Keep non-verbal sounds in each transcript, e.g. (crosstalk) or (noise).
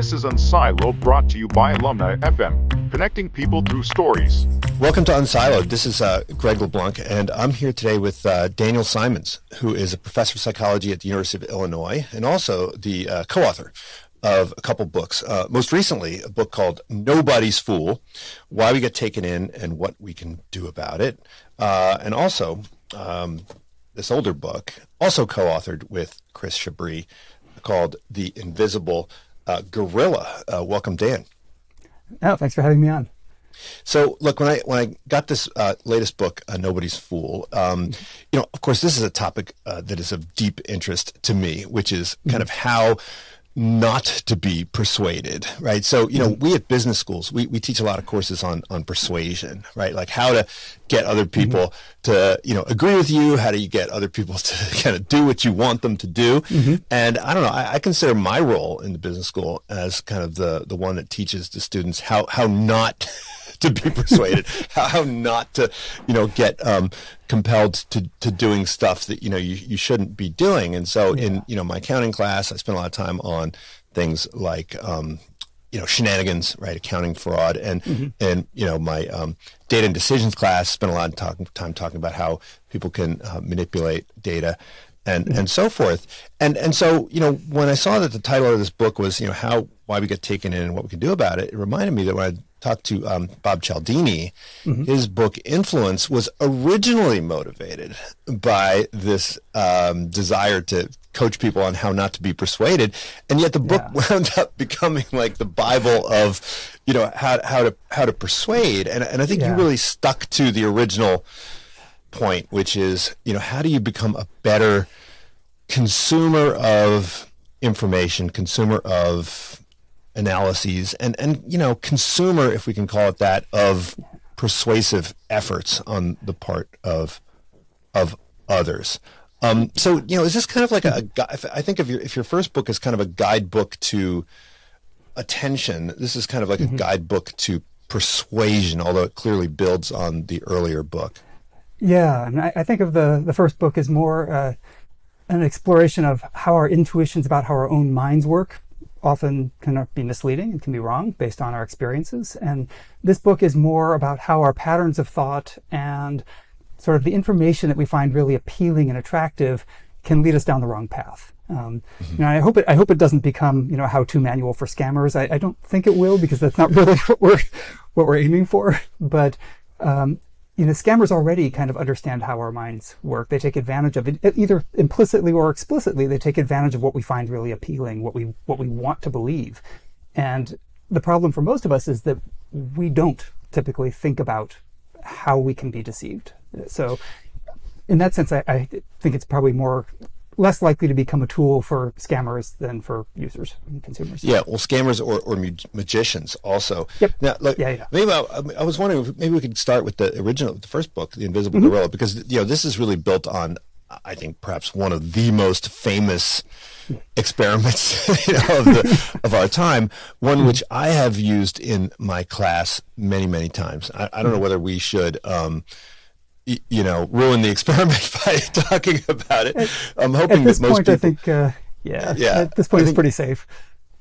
This is Unsiloed, brought to you by Alumni FM, connecting people through stories. Welcome to Unsiloed. This is uh, Greg LaBlanc, and I'm here today with uh, Daniel Simons, who is a professor of psychology at the University of Illinois and also the uh, co author of a couple books. Uh, most recently, a book called Nobody's Fool Why We Get Taken In and What We Can Do About It. Uh, and also, um, this older book, also co authored with Chris Chabris, called The Invisible uh, Gorilla. Uh, welcome, Dan. Oh, thanks for having me on. So, look, when I when I got this uh, latest book, uh, "Nobody's Fool," um, you know, of course, this is a topic uh, that is of deep interest to me, which is kind of how not to be persuaded, right? So, you know, we at business schools, we, we teach a lot of courses on, on persuasion, right? Like how to get other people mm-hmm. to, you know, agree with you. How do you get other people (laughs) to kind of do what you want them to do? Mm-hmm. And I don't know, I, I, consider my role in the business school as kind of the, the one that teaches the students how, how not (laughs) to be (laughs) persuaded, how, not to, you know, get um, compelled to, to doing stuff that, you know, you, you shouldn't be doing. And so yeah. in, you know, my accounting class, I spent a lot of time on things like, um, you know, shenanigans, right? Accounting fraud. And, mm-hmm. and, you know, my um, data and decisions class spent a lot of talk, time talking about how people can uh, manipulate data and mm-hmm. and so forth. And and so you know when I saw that the title of this book was you know how why we get taken in and what we can do about it, it reminded me that when I talked to um, Bob Cialdini, mm-hmm. his book Influence was originally motivated by this um, desire to coach people on how not to be persuaded, and yet the book yeah. (laughs) wound up becoming like the Bible of, you know, how how to how to persuade, and and I think yeah. you really stuck to the original point, which is, you know, how do you become a better consumer of information, consumer of analyses and and you know consumer if we can call it that of persuasive efforts on the part of of others. Um, so you know is this kind of like a, i think if your if your first book is kind of a guidebook to attention this is kind of like mm-hmm. a guidebook to persuasion although it clearly builds on the earlier book. Yeah and I, I think of the the first book as more uh, an exploration of how our intuitions about how our own minds work often can be misleading and can be wrong based on our experiences. And this book is more about how our patterns of thought and sort of the information that we find really appealing and attractive can lead us down the wrong path. Um, mm-hmm. you know, I hope it. I hope it doesn't become you know a how-to manual for scammers. I, I, don't think it will because that's not (laughs) really what we're what we're aiming for. But um, you know, scammers already kind of understand how our minds work. They take advantage of it either implicitly or explicitly. They take advantage of what we find really appealing, what we what we want to believe. And the problem for most of us is that we don't typically think about how we can be deceived. So, in that sense, I, I think it's probably more less likely to become a tool for scammers than for users and consumers. Yeah, well, scammers or, or magicians also. Yep. Now, look, yeah, yeah. maybe I, I, was wondering, maybe we could start with the original, the first book, The Invisible mm-hmm. Gorilla, because you know this is really built on, I think, perhaps one of the most famous experiments (laughs) you know, of, the, (laughs) of our time. One mm-hmm. which I have used in my class many, many times. I, I don't know mm-hmm. whether we should. Um, you know, ruin the experiment (laughs) by (laughs) talking about it. I'm hoping at this that most point, people, I think, uh, yeah, yeah, at this point, think, it's pretty safe.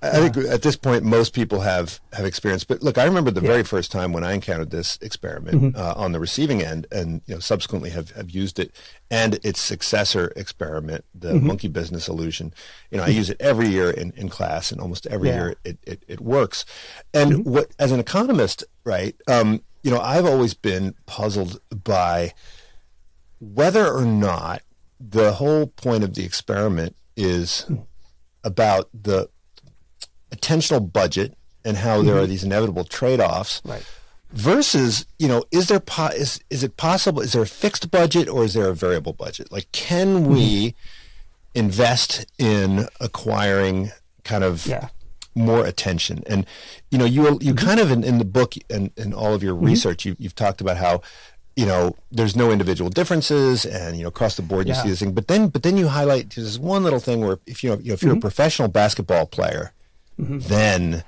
I think at this point, most people have have experience. But look, I remember the yeah. very first time when I encountered this experiment mm-hmm. uh, on the receiving end, and you know, subsequently have, have used it and its successor experiment, the mm-hmm. monkey business illusion. You know, I use it every year in, in class, and almost every yeah. year it, it, it works. And mm-hmm. what, as an economist, right? Um, you know, I've always been puzzled by whether or not the whole point of the experiment is about the attentional budget and how mm-hmm. there are mm-hmm. these inevitable trade-offs right. versus you know is there po- is is it possible is there a fixed budget or is there a variable budget like can mm-hmm. we invest in acquiring kind of yeah more attention. And you know, you you mm-hmm. kind of in, in the book and in all of your mm-hmm. research, you, you've talked about how you know there's no individual differences, and you know across the board you yeah. see this thing. But then but then you highlight this one little thing where if you know, if you're mm-hmm. a professional basketball player, mm-hmm. then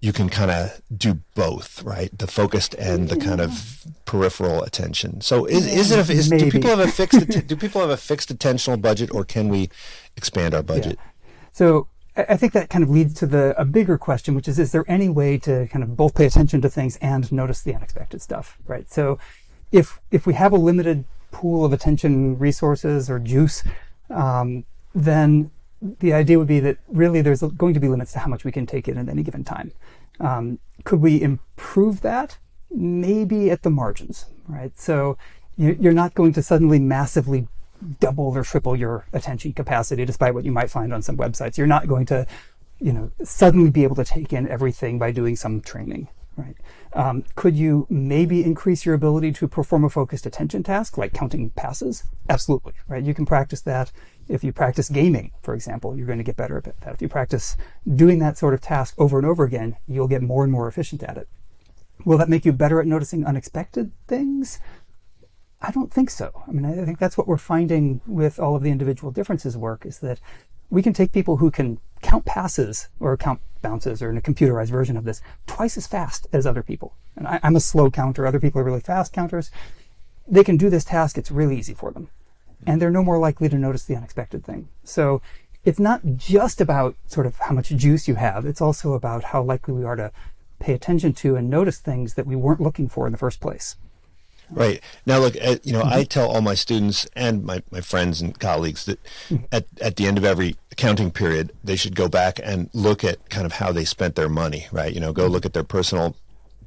you can kind of do both, right? The focused and the kind of peripheral attention. So is, is it a, is, do people have a fixed (laughs) do people have a fixed attentional budget, or can we expand our budget? Yeah. So I think that kind of leads to the a bigger question, which is: Is there any way to kind of both pay attention to things and notice the unexpected stuff? Right. So, if if we have a limited pool of attention resources or juice, um, then the idea would be that really there's going to be limits to how much we can take in at any given time. Um, could we improve that? Maybe at the margins, right? So you're not going to suddenly massively double or triple your attention capacity, despite what you might find on some websites. You're not going to, you know, suddenly be able to take in everything by doing some training, right? Um, could you maybe increase your ability to perform a focused attention task, like counting passes? Absolutely, right? You can practice that. If you practice gaming, for example, you're going to get better at that. If you practice doing that sort of task over and over again, you'll get more and more efficient at it. Will that make you better at noticing unexpected things? I don't think so. I mean, I think that's what we're finding with all of the individual differences work is that we can take people who can count passes or count bounces or in a computerized version of this twice as fast as other people. And I, am a slow counter. Other people are really fast counters. They can do this task. It's really easy for them. And they're no more likely to notice the unexpected thing. So it's not just about sort of how much juice you have. It's also about how likely we are to pay attention to and notice things that we weren't looking for in the first place. Right. Now, look, you know, mm-hmm. I tell all my students and my, my friends and colleagues that mm-hmm. at, at the end of every accounting period, they should go back and look at kind of how they spent their money, right? You know, go mm-hmm. look at their personal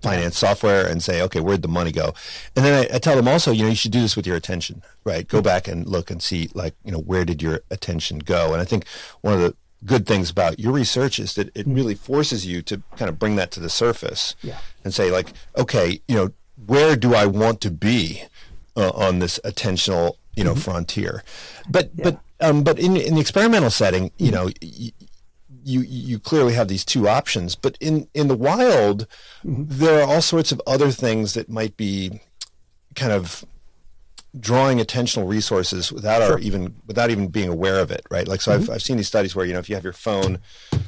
finance software and say, okay, where'd the money go? And then I, I, tell them also, you know, you should do this with your attention, right? Go mm-hmm. back and look and see, like, you know, where did your attention go? And I think one of the good things about your research is that it mm-hmm. really forces you to kind of bring that to the surface yeah. and say, like, okay, you know, where do I want to be uh, on this attentional, you know, mm-hmm. frontier? But yeah. but um, but in in the experimental setting, you mm-hmm. know. Y- you you clearly have these two options, but in in the wild, mm-hmm. there are all sorts of other things that might be kind of drawing attentional resources without sure. our even without even being aware of it, right? Like so, mm-hmm. I've I've seen these studies where you know if you have your phone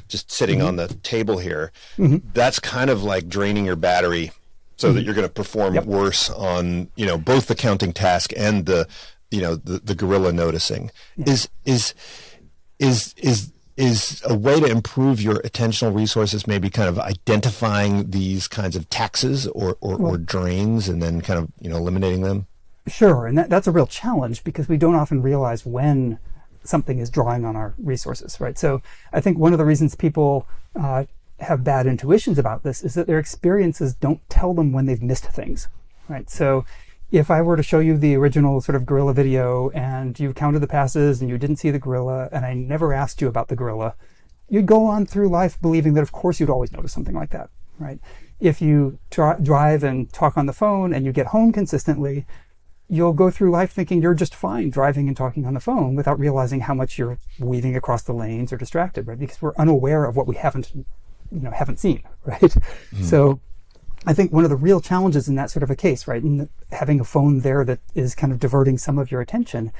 just sitting mm-hmm. on the table here, mm-hmm. that's kind of like draining your battery so mm-hmm. that you're going to perform yep. worse on you know both the counting task and the you know the, the gorilla noticing yeah. is is is is is a way to improve your attentional resources maybe kind of identifying these kinds of taxes or, or, well, or drains and then kind of you know eliminating them sure and that, that's a real challenge because we don't often realize when something is drawing on our resources right so i think one of the reasons people uh, have bad intuitions about this is that their experiences don't tell them when they've missed things, right? So if I were to show you the original sort of gorilla video and you counted the passes and you didn't see the gorilla and I never asked you about the gorilla, you'd go on through life believing that of course you'd always notice something like that, right? If you drive and talk on the phone and you get home consistently, you'll go through life thinking you're just fine driving and talking on the phone without realizing how much you're weaving across the lanes or distracted, right? Because we're unaware of what we haven't you know haven't seen, (laughs) right? Mm. So I think one of the real challenges in that sort of a case, right, in having a phone there that is kind of diverting some of your attention,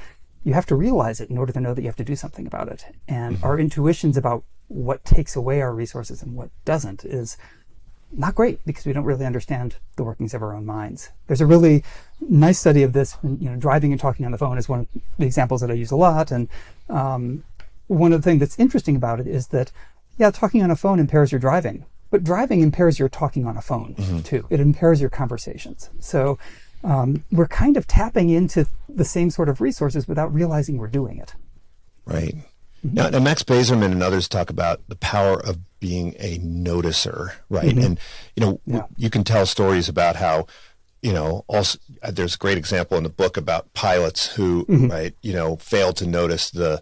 you have to realize it in order to know that you have to do something about it. And mm-hmm. our intuitions about what takes away our resources and what doesn't is not great because we don't really understand the workings of our own minds. There's a really nice study of this. You know, driving and talking on the phone is one of the examples that I use a lot. And um, one of the things that's interesting about it is that yeah, talking on a phone impairs your driving, but driving impairs your talking on a phone mm-hmm. too. It impairs your conversations. So um, we're kind of tapping into the same sort of resources without realizing we're doing it. Right. Mm-hmm. Now, now, Max Bazerman and others talk about the power of being a noticer, right? Mm-hmm. And you know, yeah. you can tell stories about how you know, also there's a great example in the book about pilots who, mm-hmm. right, you know, failed to notice the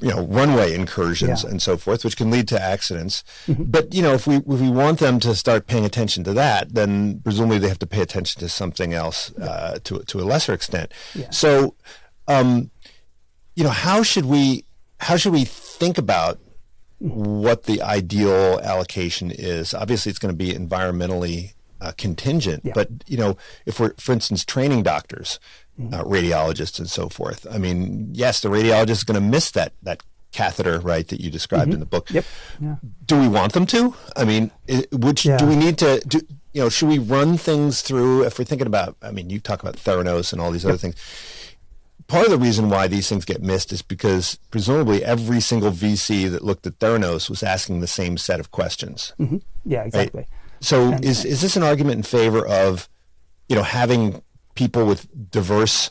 you know runway incursions yeah. and so forth, which can lead to accidents. Mm-hmm. But you know, if we if we want them to start paying attention to that, then presumably they have to pay attention to something else uh, to to a lesser extent. Yeah. So, um, you know, how should we how should we think about mm-hmm. what the ideal allocation is? Obviously, it's going to be environmentally uh, contingent. Yeah. But you know, if we're, for instance, training doctors, mm-hmm. uh, radiologists, and so forth. I mean, yes, the radiologist is going to miss that that catheter, right, that you described mm-hmm. in the book. Yep. Yeah. Do we want them to? I mean, which yeah. do we need to do? You know, should we run things through? If we're thinking about, I mean, you talk about Theranos and all these yep. other things. part of the reason why these things get missed is because presumably every single VC that looked at Theranos was asking the same set of questions. Mm-hmm. Yeah, exactly. Right? So is is this an argument in favor of, you know, having people with diverse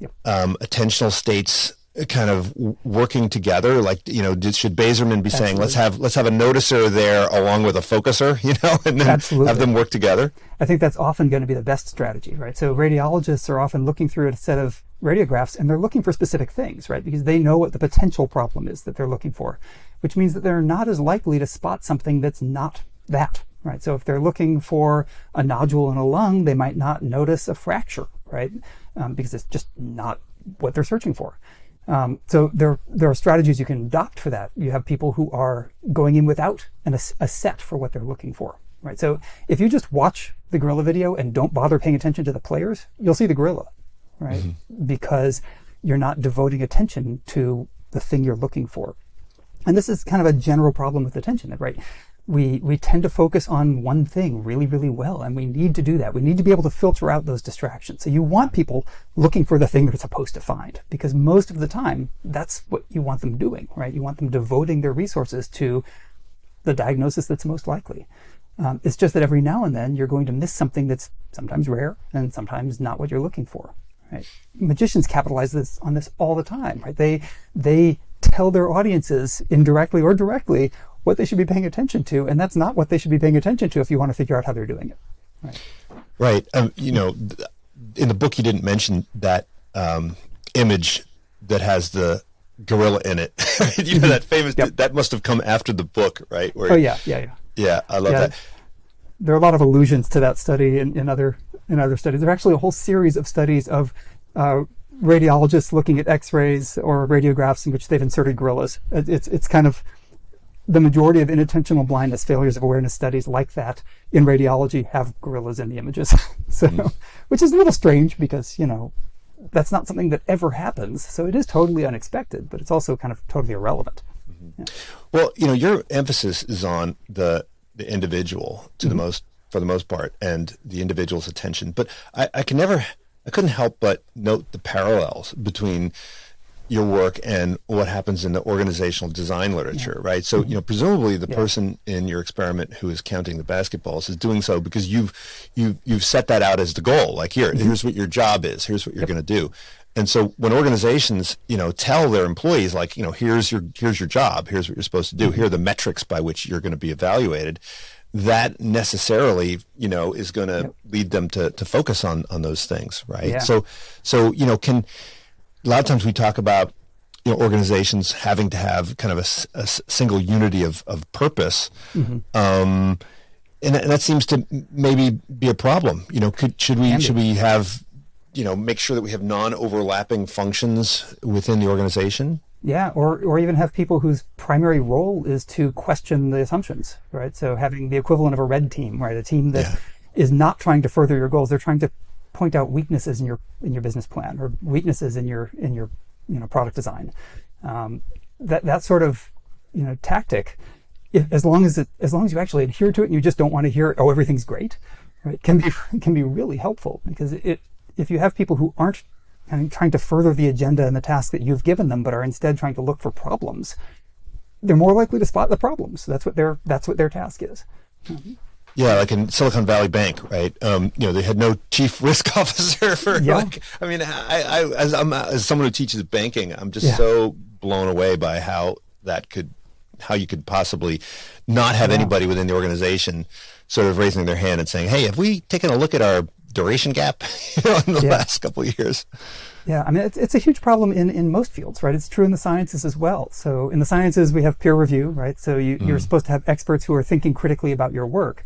Yep. um, attentional states kind of working together? Like, you know, did, should Bazerman be saying, let's have let's have a noticer there along with a focuser, (laughs) you know, and then Absolutely. have them work together? I think that's often going to be the best strategy, right? So radiologists are often looking through a set of radiographs and they're looking for specific things, right? Because they know what the potential problem is that they're looking for, which means that they're not as likely to spot something that's not that, right? So if they're looking for a nodule in a lung, they might not notice a fracture, right? Um, because it's just not what they're searching for. Um, so there, there are strategies you can adopt for that. You have people who are going in without an, a set for what they're looking for, right? So if you just watch the gorilla video and don't bother paying attention to the players, you'll see the gorilla, right? Because you're not devoting attention to the thing you're looking for. And this is kind of a general problem with attention, right? We, we tend to focus on one thing really, really well, and we need to do that. We need to be able to filter out those distractions. So you want people looking for the thing they're supposed to find, because most of the time, that's what you want them doing, right? You want them devoting their resources to the diagnosis that's most likely. Um, it's just that every now and then you're going to miss something that's sometimes rare and sometimes not what you're looking for. Right? Magicians capitalize this on this all the time. Right? They they tell their audiences indirectly or directly what they should be paying attention to, and that's not what they should be paying attention to if you want to figure out how they're doing it. Right? Right. Um, you know, th- in the book, you didn't mention that um, image that has the gorilla in it. (laughs) you know that famous. Yep. That must have come after the book, right? Where, Oh yeah, yeah, yeah. Yeah, I love Yeah. that. there are a lot of allusions to that study in, in other in other studies. There are actually a whole series of studies of uh, radiologists looking at X-rays or radiographs in which they've inserted gorillas. It- It's it's kind of the majority of inattentional blindness failures of awareness studies like that in radiology have gorillas in the images. (laughs) so, which is a little strange because you know that's not something that ever happens. So it is totally unexpected, but it's also kind of totally irrelevant. Well, you know, your emphasis is on the the individual to Mm-hmm. the most for the most part, and the individual's attention. But I, I can never, I couldn't help but note the parallels between your work and what happens in the organizational design literature, right? So, Mm-hmm. you know, presumably the person in your experiment who is counting the basketballs is doing so because you've you you've set that out as the goal. Like here, Mm-hmm. here's what your job is. Here's what you're going to do. And so when organizations, you know, tell their employees like, you know, here's your here's your job, here's what you're supposed to do, here are the metrics by which you're going to be evaluated, that necessarily, you know, is going to lead them to to focus on on those things, right? Yeah. So so, you know, can a lot of times we talk about you know organizations having to have kind of a, a single unity of, of purpose um, and, that- and that seems to maybe be a problem you know could should we should we have you know make sure that we have non-overlapping functions within the organization Yeah, or or even have people whose primary role is to question the assumptions, right? So having the equivalent of a red team, right? A team that is Yeah. not trying to further your goals; they're trying to point out weaknesses in your in your business plan or weaknesses in your in your you know product design. Um, that that sort of you know tactic, if, as long as it as long as you actually adhere to it and you just don't want to hear oh everything's great, right? Can be (laughs) can be really helpful because it if you have people who aren't trying to further the agenda and the task that you've given them, but are instead trying to look for problems, they're more likely to spot the problems. That's what their that's what their task is. Yeah like in silicon valley bank right um, you know they had no chief (laughs) risk officer for Yeah. like i mean i, I as, I'm, as someone who teaches banking i'm just Yeah. so blown away by how that could how you could possibly not have anybody within the organization sort of raising their hand and saying hey have we taken a look at our duration gap you (laughs) know, in the Yeah. last couple of years Yeah, I mean, it's, it's a huge problem in, in most fields, right? It's true in the sciences as well. So in the sciences, we have peer review, right? So you, you're supposed to have experts who are thinking critically about your work.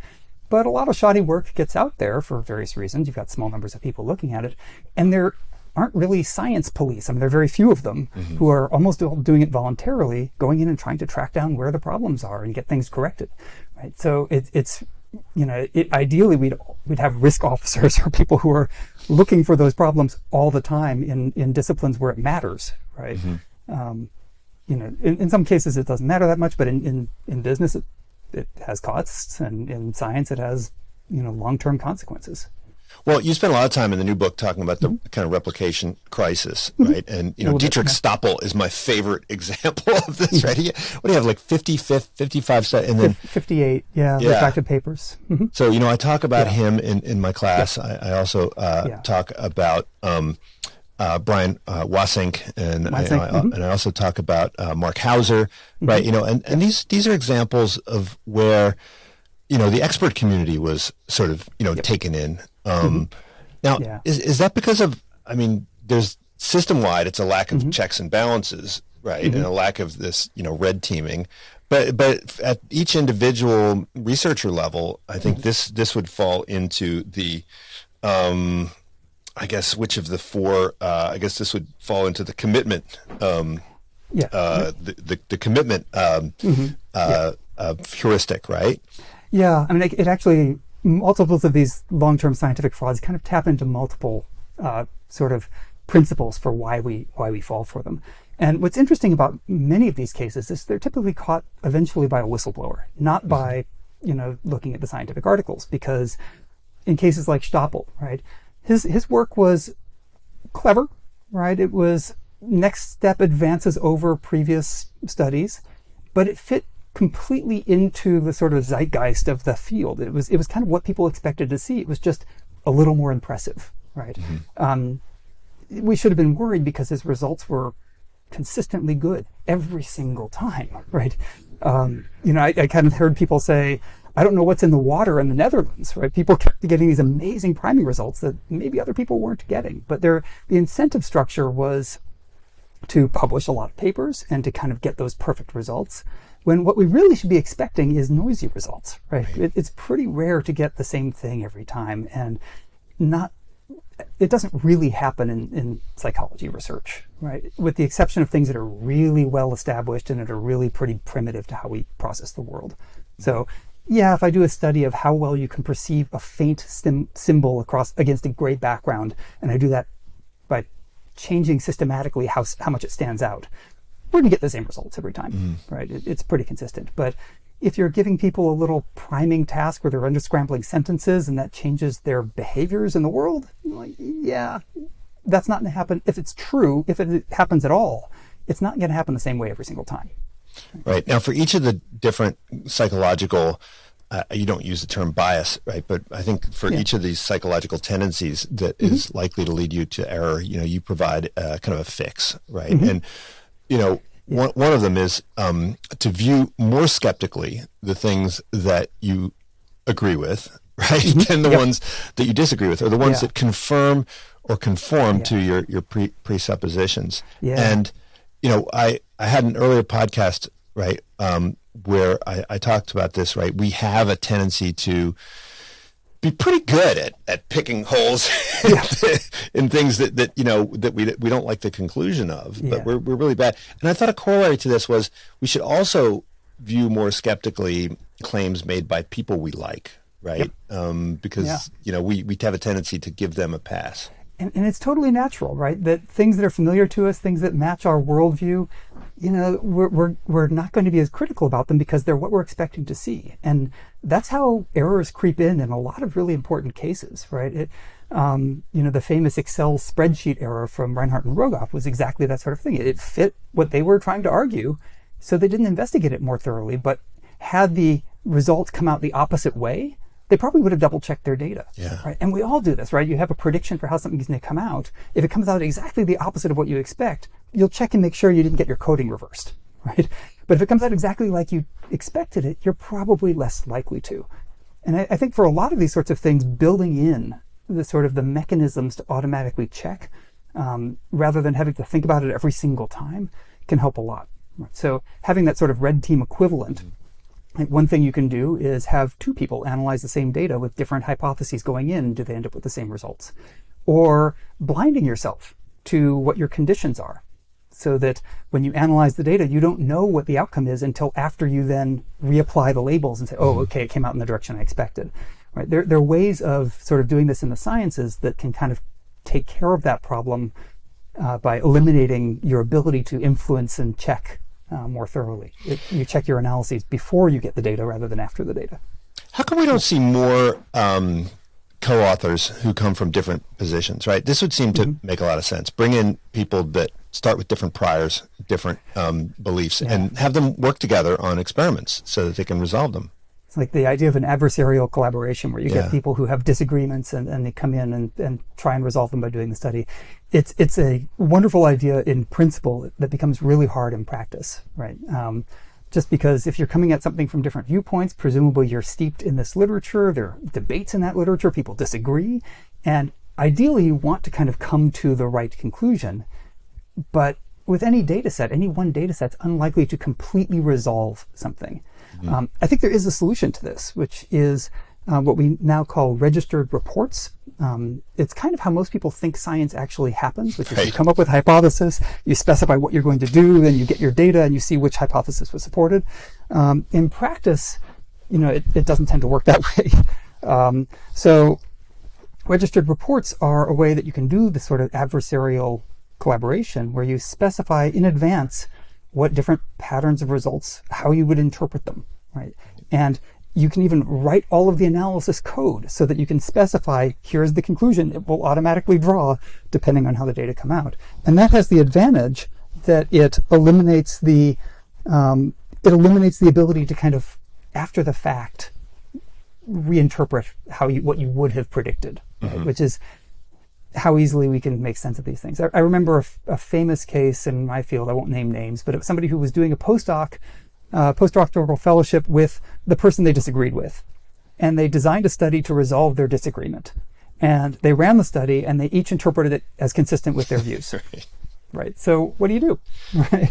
But a lot of shoddy work gets out there for various reasons. You've got small numbers of people looking at it, and there aren't really science police. I mean, there are very few of them who are almost all doing it voluntarily, going in and trying to track down where the problems are and get things corrected, right? So it, it's you know, it, ideally we'd we'd have risk officers (laughs) or people who are looking for those problems all the time in in disciplines where it matters, right? Um, you know, in, in some cases it doesn't matter that much, but in in, in business it, it has costs, and in science it has you know long term consequences. Well, you spend a lot of time in the new book talking about the mm-hmm. kind of replication crisis, mm-hmm. right? And you know, Diederik bit, yeah. Stapel is my favorite (laughs) example of this, right? He, what do you have, like 50, 55, and then 58, yeah, yeah. refracted papers. Mm-hmm. So you know, I talk about yeah. him in, in my class. I, I, also uh, talk about um, uh, Brian uh, Wansink, and I, mm-hmm. and I also talk about uh, Mark Hauser, mm-hmm. right? You know, and, and these these are examples of where you know the expert community was sort of you know yep. taken in. Um, mm-hmm. Now, yeah. is is that because of? I mean, there's system wide, it's a lack of mm-hmm. checks and balances, right, and mm-hmm. a lack of this you know red teaming. But but at each individual researcher level, I think mm-hmm. this this would fall into the um, I guess which of the four? Uh, I guess this would fall into the commitment. Um, yeah. Uh, the, the, the commitment um, mm-hmm. uh, yeah. heuristic, right? Yeah. I mean, it, it, actually multiples of these long-term scientific frauds kind of tap into multiple uh, sort of principles for why we why we fall for them. And what's interesting about many of these cases is they're typically caught eventually by a whistleblower, not mm-hmm. by you know looking at the scientific articles, because in cases like Stapel, right, his his work was clever, right? It was next step advances over previous studies, but it fit completely into the sort of zeitgeist of the field. It was it was kind of what people expected to see. It was just a little more impressive, right? Mm-hmm. Um, we should have been worried because his results were consistently good every single time, right? Um, you know, I, I, kind of heard people say, I don't know what's in the water in the Netherlands, right? People kept getting these amazing priming results that maybe other people weren't getting. But there, the incentive structure was to publish a lot of papers and to kind of get those perfect results. When what we really should be expecting is noisy results, right? right. It, it's pretty rare to get the same thing every time, and not. It doesn't really happen in, in psychology research, right? With the exception of things that are really well established and that are really pretty primitive to how we process the world. So yeah, if I do a study of how well you can perceive a faint symbol across against a gray background, and I do that by changing systematically how how much it stands out, we're going to get the same results every time, mm. right? It, it's pretty consistent. But if you're giving people a little priming task where they're unscrambling sentences and that changes their behaviors in the world, like, yeah, that's not going to happen. If it's true, if it happens at all, it's not going to happen the same way every single time. Right. Now, for each of the different psychological, uh, you don't use the term bias, right? But I think for yeah. each of these psychological tendencies that mm-hmm. is likely to lead you to error, you know, you provide uh, kind of a fix, right? Mm-hmm. And, you know, yeah. one, one of them is um, to view more skeptically the things that you agree with, (laughs) right, mm-hmm. than the yep. ones that you disagree with, or the ones yeah. that confirm or conform to your your pre- presuppositions. Yeah. And you know, I, I had an earlier podcast, right, um, where I, I talked about this, right? We have a tendency to be pretty good at, at picking holes (laughs) yeah. in things that, that, you know, that we, we don't like the conclusion of, yeah. but we're, we're really bad. And I thought a corollary to this was we should also view more skeptically claims made by people we like, right? Yep. Um, because, yeah. you know, we, we have a tendency to give them a pass and, and it's totally natural, right? That things that are familiar to us, things that match our worldview, you know, we're, we're, we're not going to be as critical about them because they're what we're expecting to see. And that's how errors creep in in a lot of really important cases, right? It, um, you know, the famous Excel spreadsheet error from Reinhart and Rogoff was exactly that sort of thing. It fit what they were trying to argue, so they didn't investigate it more thoroughly. But had the results come out the opposite way, they probably would have double checked their data. Yeah. Right. And we all do this, right? You have a prediction for how something's going to come out. If it comes out exactly the opposite of what you expect, you'll check and make sure you didn't get your coding reversed, (laughs) right? But if it comes out exactly like you expected it, you're probably less likely to. And I, I think for a lot of these sorts of things, building in the sort of the mechanisms to automatically check, um, rather than having to think about it every single time, can help a lot. So having that sort of red team equivalent. Mm-hmm one thing you can do is have two people analyze the same data with different hypotheses going in. Do they end up with the same results? Or blinding yourself to what your conditions are so that when you analyze the data, you don't know what the outcome is until after you then reapply the labels and say, oh, okay, it came out in the direction I expected. Right? There, there are ways of sort of doing this in the sciences that can kind of take care of that problem uh, by eliminating your ability to influence and check uh, more thoroughly. It, you check your analyses before you get the data rather than after the data. How come we don't see more um, co-authors who come from different positions, right? This would seem to mm-hmm. make a lot of sense. Bring in people that start with different priors, different um, beliefs, yeah. and have them work together on experiments so that they can resolve them. It's like the idea of an adversarial collaboration where you yeah. get people who have disagreements and, and they come in and, and try and resolve them by doing the study. It's, it's a wonderful idea in principle that becomes really hard in practice, right? Um, just because if you're coming at something from different viewpoints, presumably you're steeped in this literature, there are debates in that literature, people disagree, and ideally you want to kind of come to the right conclusion. But with any data set, any one data set's unlikely to completely resolve something. Mm-hmm. Um, I think there is a solution to this, which is uh, what we now call registered reports. Um, it's kind of how most people think science actually happens, which is right. you come up with a hypothesis, you specify what you're going to do, then you get your data and you see which hypothesis was supported. Um, in practice, you know, it, it, doesn't tend to work (laughs) that way. Um, so registered reports are a way that you can do this sort of adversarial collaboration where you specify in advance what different patterns of results, how you would interpret them, right? And you can even write all of the analysis code so that you can specify here's the conclusion it will automatically draw depending on how the data come out. And that has the advantage that it eliminates the um, it eliminates the ability to kind of after the fact reinterpret how you what you would have predicted, mm-hmm. which is how easily we can make sense of these things. I, I remember a, a, famous case in my field. I won't name names, but it was somebody who was doing a postdoc uh, postdoctoral fellowship with the person they disagreed with. And they designed a study to resolve their disagreement. And they ran the study and they each interpreted it as consistent with their (laughs) views. right. right. So what do you do? (laughs) Right.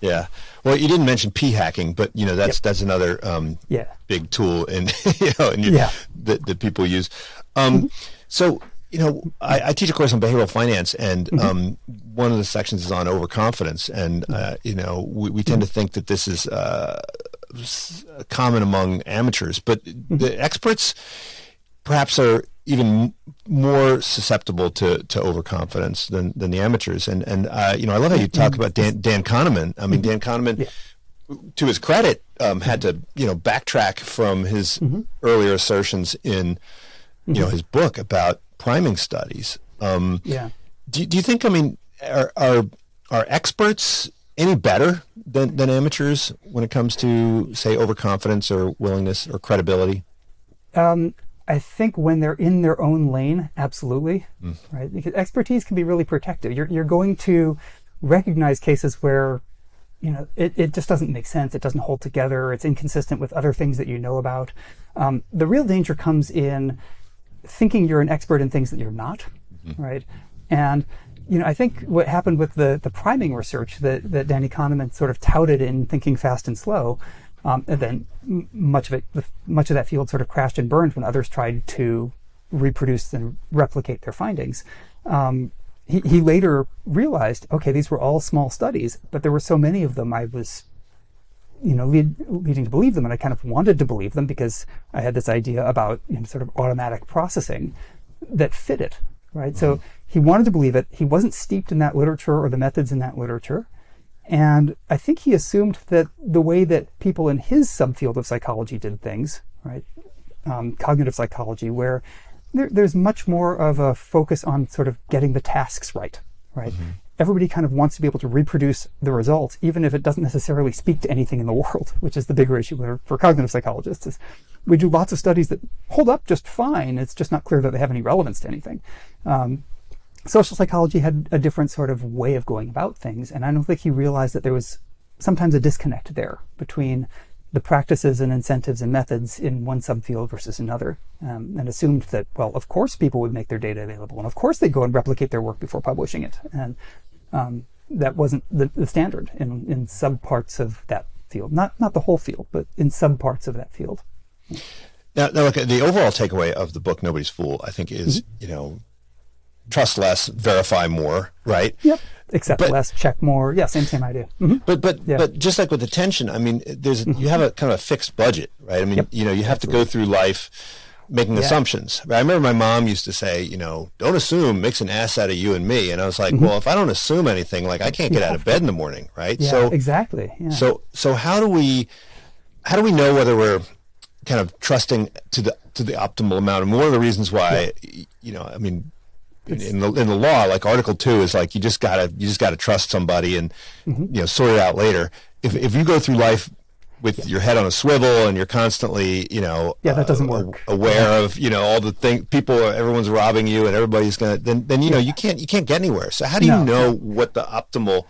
Yeah. Well, you didn't mention p hacking, but you know that's yep. that's another um, yeah. big tool in (laughs) you know you, yeah. that that people use. Um, mm-hmm. So you know, I, I, teach a course on behavioral finance, and mm-hmm. um, one of the sections is on overconfidence. And uh, you know, we, we tend to think that this is uh, common among amateurs, but mm-hmm. the experts perhaps are even more susceptible to, to overconfidence than, than the amateurs. And and uh, you know, I love how you talk about Dan, Dan Kahneman. I mean, Dan Kahneman. Yeah to his credit, um, had to you know backtrack from his mm-hmm. earlier assertions in you know his book about priming studies. Um, yeah. Do, do you think? I mean, are, are are experts any better than, than amateurs when it comes to say overconfidence or willingness or credibility? Um, I think when they're in their own lane, absolutely, mm. right? Because expertise can be really protective. You're you're going to recognize cases where you know it, it just doesn't make sense. It doesn't hold together. It's inconsistent with other things that you know about. Um, the real danger comes in thinking you're an expert in things that you're not, mm-hmm. right? And you know, I think what happened with the the priming research that that Danny Kahneman sort of touted in Thinking Fast and Slow, um, and then much of it, much of that field sort of crashed and burned when others tried to reproduce and replicate their findings. Um, he, he later realized, okay, these were all small studies, but there were so many of them. I was you know, lead, leading to believe them. And I kind of wanted to believe them because I had this idea about you know, sort of automatic processing that fit it, right? Mm-hmm. So he wanted to believe it. He wasn't steeped in that literature or the methods in that literature. And I think he assumed that the way that people in his subfield of psychology did things, right, um, cognitive psychology, where there, there's much more of a focus on sort of getting the tasks right, right? Mm-hmm everybody kind of wants to be able to reproduce the results, even if it doesn't necessarily speak to anything in the world, (laughs) which is the bigger issue for, for cognitive psychologists. Is we do lots of studies that hold up just fine. It's just not clear that they have any relevance to anything. Um, social psychology had a different sort of way of going about things, and I don't think he realized that there was sometimes a disconnect there between the practices and incentives and methods in one subfield versus another, um, and assumed that, well, of course people would make their data available, and of course they'd go and replicate their work before publishing it. And um, that wasn't the, the, standard in, in subparts of that field. Not, not the whole field, but in subparts of that field. Now, now look, the overall takeaway of the book, Nobody's Fool, I think is, mm-hmm. you know, trust less, verify more, right? Yep accept but, less, check more. Yeah, same same idea. Mm-hmm. But but yeah. but just like with attention, I mean, there's mm-hmm. you have a kind of a fixed budget, right? I mean, yep. you know, you have Absolutely. to go through life making yeah. assumptions. I remember my mom used to say, you know, don't assume makes an ass out of you and me. And I was like, mm-hmm. well, if I don't assume anything, like I can't get out of bed in the morning, right? Yeah, so exactly. Yeah. So so how do we how do we know whether we're kind of trusting to the to the optimal amount. And one of the reasons why, you know, I mean, in, in the in the law, like Article Two is like you just gotta you just gotta trust somebody and Mm-hmm. you know sort it out later. If if you go through life with your head on a swivel and you're constantly you know Yeah, that doesn't uh, work. aware of you know all the thing people everyone's robbing you and everybody's gonna then then you know you can't you can't get anywhere. So how do you No. know what the optimal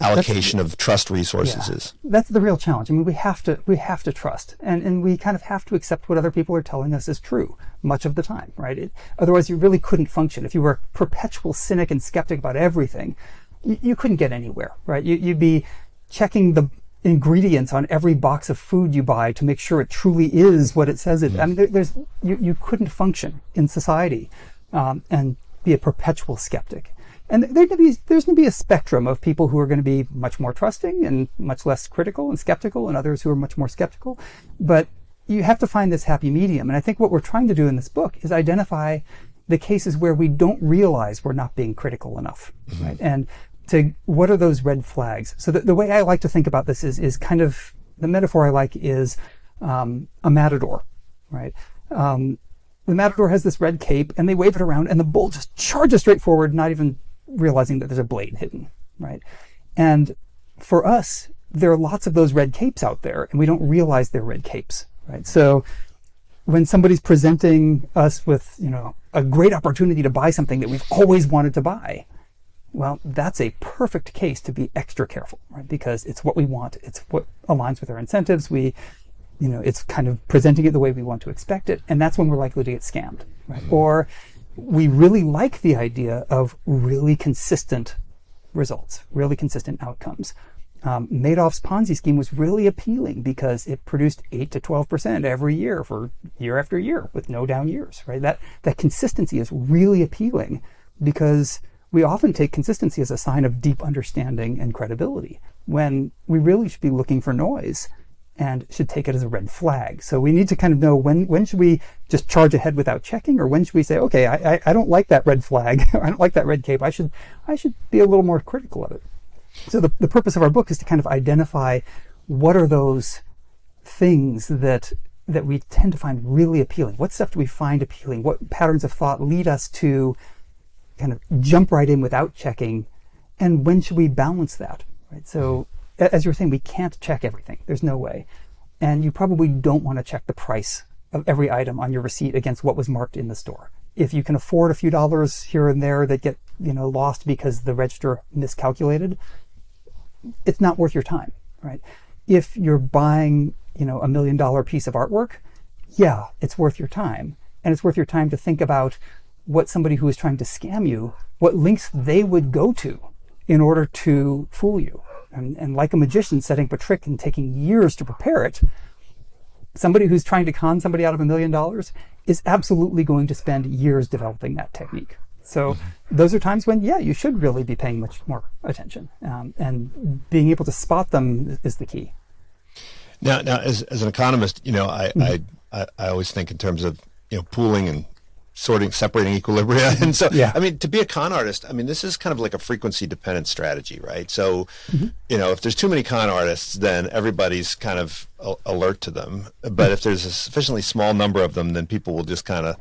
allocation of trust resources Yeah. is? That's the real challenge. I mean, we have to we have to trust, and and we kind of have to accept what other people are telling us is true much of the time, right? It, otherwise, you really couldn't function. If you were a perpetual cynic and skeptic about everything, you, you couldn't get anywhere, right? You, you'd be checking the ingredients on every box of food you buy to make sure it truly is what it says it. I mean, there, there's you you couldn't function in society um, and be a perpetual skeptic. And there gonna be, there's going to be a spectrum of people who are going to be much more trusting and much less critical and skeptical, and others who are much more skeptical. But you have to find this happy medium. And I think what we're trying to do in this book is identify the cases where we don't realize we're not being critical enough, right? And to what are those red flags? So the, the way I like to think about this is is kind of the metaphor I like is um, a matador, right? Um, the matador has this red cape and they wave it around and the bull just charges straight forward not even realizing that there's a blade hidden right and for us there are lots of those red capes out there and we don't realize they're red capes right so when somebody's presenting us with you know a great opportunity to buy something that we've always wanted to buy well that's a perfect case to be extra careful right? Because it's what we want. It's what aligns with our incentives. We you know it's kind of presenting it the way we want to expect it. And that's when we're likely to get scammed right? Or we really like the idea of really consistent results really consistent outcomes. Um, Madoff's Ponzi scheme was really appealing because it produced eight to twelve percent every year for year after year with no down years. Right? That that consistency is really appealing because we often take consistency as a sign of deep understanding and credibility when we really should be looking for noise and should take it as a red flag. So we need to kind of know when when should we just charge ahead without checking, or when should we say, okay, I, I, I don't like that red flag, (laughs) I don't like that red cape. I should I should be a little more critical of it. So the, the purpose of our book is to kind of identify what are those things that that we tend to find really appealing. What stuff do we find appealing? What patterns of thought lead us to kind of jump right in without checking? And when should we balance that? Right. So mm-hmm. as you were saying, we can't check everything. There's no way. And you probably don't want to check the price of every item on your receipt against what was marked in the store. If you can afford a few dollars here and there that get, you know, lost because the register miscalculated, it's not worth your time, right? If you're buying, you know, a million dollar piece of artwork, yeah, it's worth your time. And it's worth your time to think about what somebody who is trying to scam you, what links they would go to in order to fool you. And, and like a magician setting up a trick and taking years to prepare it, somebody who's trying to con somebody out of a million dollars is absolutely going to spend years developing that technique. So those are times when, yeah, you should really be paying much more attention, um, and being able to spot them is the key. Now, now, as, as an economist, you know, I, I, I, I always think in terms of you know pooling and sorting, separating equilibria, (laughs) and so Yeah. I mean, to be a con artist, I mean, this is kind of like a frequency dependent strategy, right? So, mm-hmm. you know, if there's too many con artists, then everybody's kind of alert to them. But if there's a sufficiently small number of them, then people will just kind of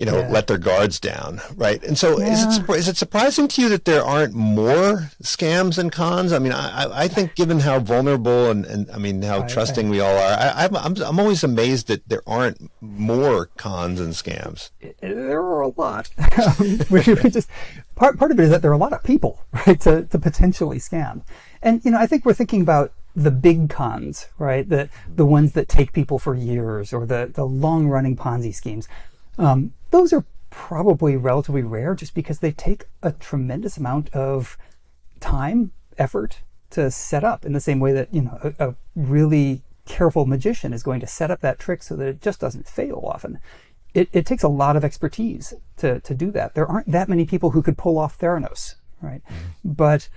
you know, Yeah. let their guards down, right? And so, is it Yeah. surpri- is it surprising to you that there aren't more scams and cons? I mean, I, I- I think given how vulnerable and, and I mean how I- trusting we all are, I, I'm, I'm I'm always amazed that there aren't more cons and scams. there are a lot. (laughs) (laughs) we, we just part part of it is that there are a lot of people, (laughs) right, to, to potentially scam. And you know, I think we're thinking about the big cons, right? The the ones that take people for years, or the the long running Ponzi schemes. Um, those are probably relatively rare, just because they take a tremendous amount of time, effort to set up. In the same way that you know a, a really careful magician is going to set up that trick so that it just doesn't fail often it, it takes a lot of expertise to, to do that. There aren't that many people who could pull off Theranos, right? Mm-hmm. But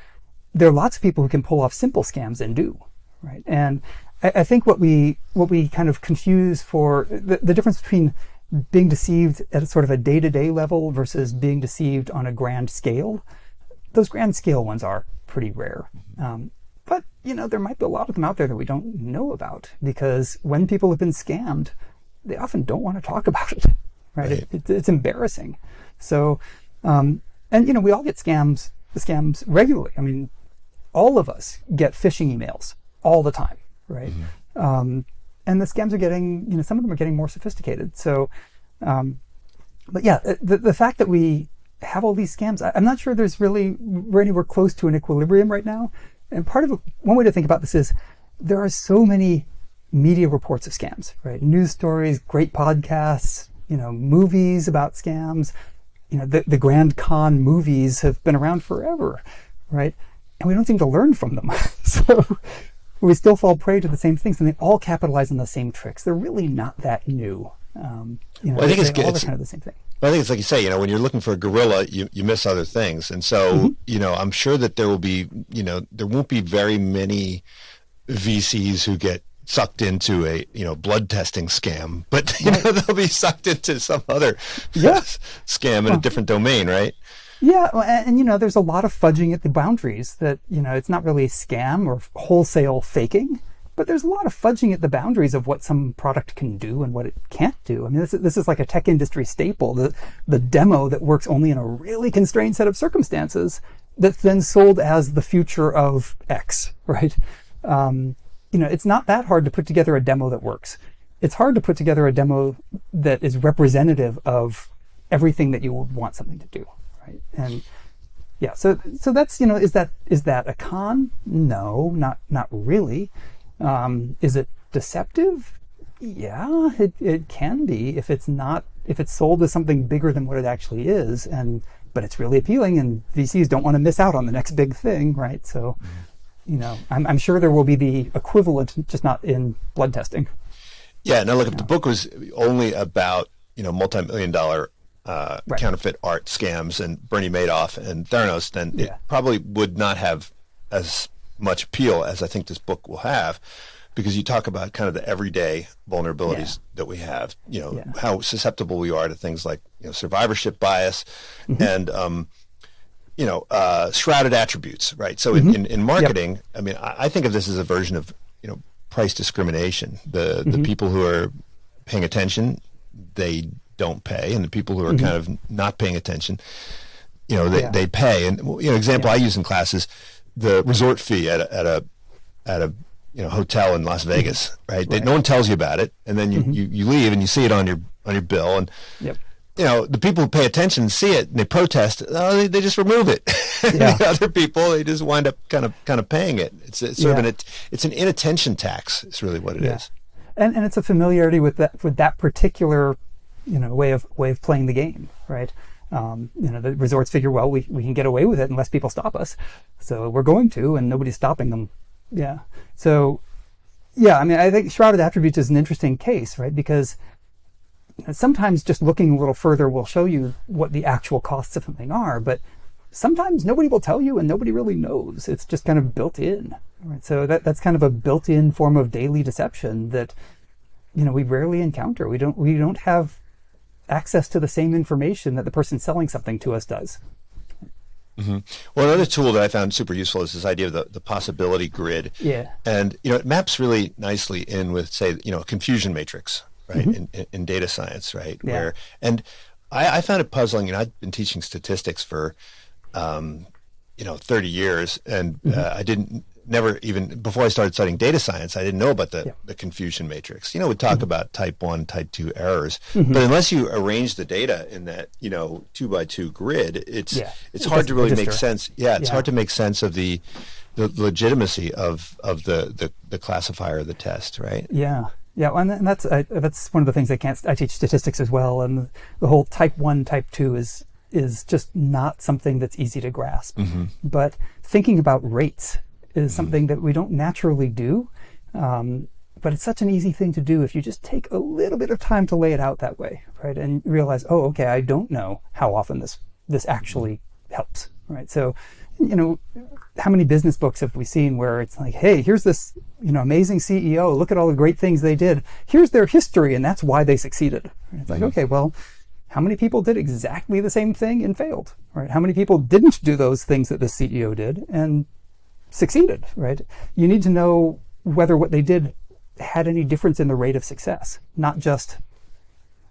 there are lots of people who can pull off simple scams and do, right? And I, I think what we what we kind of confuse for the, the difference between being deceived at a sort of a day to day level versus being deceived on a grand scale, those grand scale ones are pretty rare. Um, But, you know, there might be a lot of them out there that we don't know about because when people have been scammed, they often don't want to talk (laughs) about it, right? Right. It, it, it's embarrassing. So, um, and, you know, we all get scams, the scams regularly. I mean, all of us get phishing emails all the time, right? Um, and the scams are getting, you know, some of them are getting more sophisticated. So, um, but yeah, uh, the, the fact that we have all these scams, I, I'm not sure there's really, we're anywhere close to an equilibrium right now. And part of one way to think about this is there are so many media reports of scams, right? News stories, great podcasts, you know, movies about scams. You know, the, the Grand Con movies have been around forever, right? And we don't seem to learn from them. (laughs) so we still fall prey to the same things and they all capitalize on the same tricks. They're really not that new. Um, you know, Well, I think it's all good- kind of the same thing. I think it's like you say, you know, when you're looking for a gorilla, you, you miss other things. And so, Mm-hmm. you know, I'm sure that there will be, you know, there won't be very many VCs who get sucked into a, you know, blood testing scam, but, (laughs) you know, they'll be sucked into some other Yeah. (laughs) scam in a different domain, right? Yeah, well, and, and you know, there's a lot of fudging at the boundaries that you know it's not really a scam or wholesale faking, but there's a lot of fudging at the boundaries of what some product can do and what it can't do. I mean, this is, this is like a tech industry staple, the the demo that works only in a really constrained set of circumstances that's then sold as the future of X, (laughs) right? Um, you know, it's not that hard to put together a demo that works. It's hard to put together a demo that is representative of everything that you would want something to do, right? And yeah, so so that's you know, is that is that a con? No, not not really. Um, is it deceptive? Yeah, it, it can be if it's not if it's sold as something bigger than what it actually is, and but it's really appealing, and VCs don't want to miss out on the next big thing, right? So, you know, I'm, I'm sure there will be the equivalent, just not in blood testing. Yeah. Now, look, if the book was only about, you know, multi-million dollar uh, Right. counterfeit art scams and Bernie Madoff and Theranos, then it probably would not have as much appeal as I think this book will have. Because you talk about kind of the everyday vulnerabilities that we have, you know, Yeah. how susceptible we are to things like, you know, survivorship bias Mm-hmm. and, um, you know, uh, shrouded attributes, right? So in, in, in marketing, I mean, I, I think of this as a version of, you know, price discrimination. The the Mm-hmm. people who are paying attention, they don't pay, and the people who are mm-hmm. kind of not paying attention, you know, they, Mm-hmm. Yeah. they pay. And you know, example I use in class is the resort fee at a, at a at a you know hotel in Las mm-hmm. Vegas, right? They, no one tells you about it, and then you, mm-hmm. you, you leave and you see it on your on your bill, and Yep. you know, the people who pay attention see it and they protest. Oh, they, they just remove it. (laughs) Yeah. the other people, they just wind up kind of kind of paying it. It's, it's sort of an it's an inattention tax. It's really what it is. Yeah. And and it's a familiarity with that with that particular, you know, way of way of playing the game, right? Um, you know, the resorts figure, well, we, we can get away with it unless people stop us. So we're going to, and nobody's stopping them. Yeah. So, yeah, I mean, I think shrouded attributes is an interesting case, right? Because sometimes just looking a little further will show you what the actual costs of something are, but sometimes nobody will tell you and nobody really knows. It's just kind of built in. Right? So that that's kind of a built-in form of daily deception that you know we rarely encounter. We don't we don't have access to the same information that the person selling something to us does. Well, another tool that I found super useful is this idea of the, the possibility grid. Yeah. And you know, it maps really nicely in with say, you know, a confusion matrix, right? In, in, in data science, right? Mm-hmm. Yeah. Where and I, I found it puzzling. You know, I've been teaching statistics for um, you know, 30 years and Mm-hmm. uh, I didn't never even before I started studying data science, I didn't know about the, Yeah. Mm-hmm. the confusion matrix. You know, we talk about type one, type two errors, but unless you arrange the data in that, you know, two by two grid, it's Yeah. it's It hard to doesn't really make sense. Yeah, it's Yeah. hard to make sense of the the legitimacy of of the the, the classifier of the test, right? Yeah, yeah, and, that's I, that's one of the things I can't. I teach statistics as well, and the whole type one, type two is is just not something that's easy to grasp. But thinking about rates is something that we don't naturally do. Um, but it's such an easy thing to do if you just take a little bit of time to lay it out that way, right? And realize, oh, okay, I don't know how often this this actually helps, right? So, you know, how many business books have we seen where it's like, hey, here's this, you know, amazing CEO. Look at all the great things they did. Here's their history, and that's why they succeeded. It's like, okay, well, how many people did exactly the same thing and failed, right? How many people didn't do those things that the CEO did and succeeded, right? You need to know whether what they did had any difference in the rate of success, not just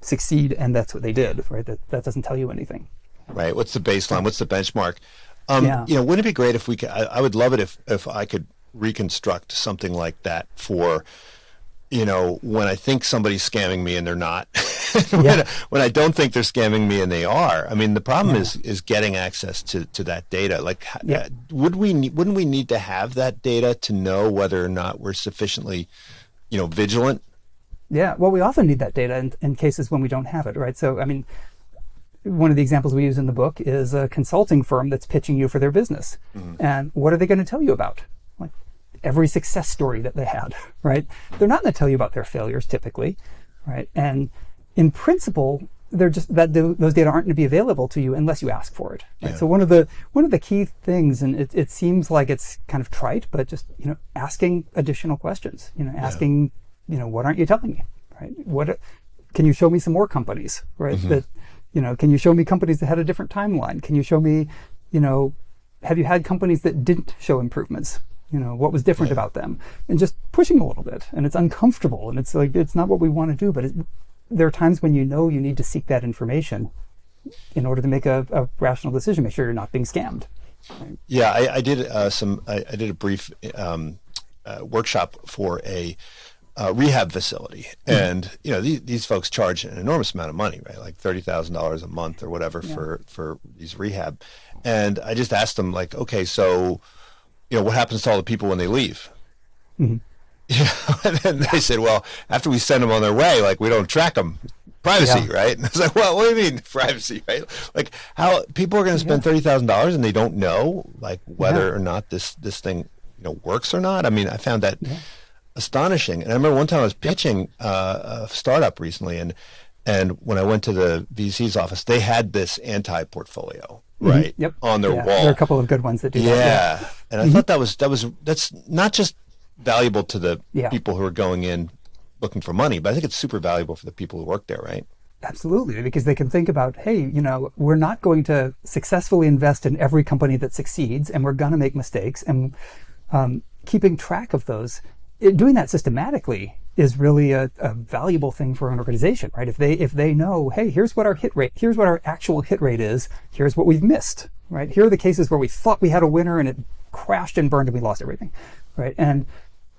succeed and that's what they did, right? That, that doesn't tell you anything. Right. What's the baseline? What's the benchmark? Um, Yeah. You know, wouldn't it be great if we could? I, I would love it if if I could reconstruct something like that for, you know, when I think somebody's scamming me and they're not, (laughs) when, Yeah. when I don't think they're scamming me and they are. I mean, the problem Yeah. is is getting access to, to that data. Like, Yeah. uh, would we wouldn't we need to have that data to know whether or not we're sufficiently, you know, vigilant? Yeah, well, we often need that data in, in cases when we don't have it, right? So, I mean, one of the examples we use in the book is a consulting firm that's pitching you for their business. And what are they going to tell you about? Every success story that they had, right? They're not going to tell you about their failures typically, right? And in principle, they're just that those data aren't going to be available to you unless you ask for it. Right? Yeah. So one of the one of the key things, and it, it seems like it's kind of trite, but just you know, asking additional questions. You know, asking, you know, what aren't you telling me? Right? What can you show me some more companies? Right? Mm-hmm. That you know, can you show me companies that had a different timeline? Can you show me, you know, have you had companies that didn't show improvements? You know, what was different about them? And just pushing a little bit. And it's uncomfortable and it's like, it's not what we want to do, but it, there are times when you know you need to seek that information in order to make a, a rational decision, make sure you're not being scammed. Yeah, I, I did uh, some. I, I did a brief um, uh, workshop for a uh, rehab facility, and you know these, these folks charge an enormous amount of money, right? Like thirty thousand dollars a month or whatever for for these rehab. And I just asked them, like, okay, so you know what happens to all the people when they leave? (laughs) You know, and then they said, well, after we send them on their way, like we don't track them. Privacy, Yeah. right? And I was like, well, what do you mean (laughs) privacy, right? Like how people are going to spend thirty thousand dollars and they don't know like whether Yeah. or not this this thing you know works or not. I mean, I found that astonishing. And I remember one time I was pitching uh, a startup recently, and and when I went to the VC's office, they had this anti portfolio right Mm-hmm. Yep. on their Yeah, wall. There are a couple of good ones that do Yeah, that. and I thought that was that was that's not just valuable to the Yeah. people who are going in looking for money, but I think it's super valuable for the people who work there, right? Absolutely, because they can think about, hey, you know, we're not going to successfully invest in every company that succeeds, and we're going to make mistakes, and um, keeping track of those, doing that systematically is really a, a valuable thing for an organization, right? If they if they know, hey, here's what our hit rate, here's what our actual hit rate is, here's what we've missed, right? Here are the cases where we thought we had a winner and it crashed and burned and we lost everything, right? And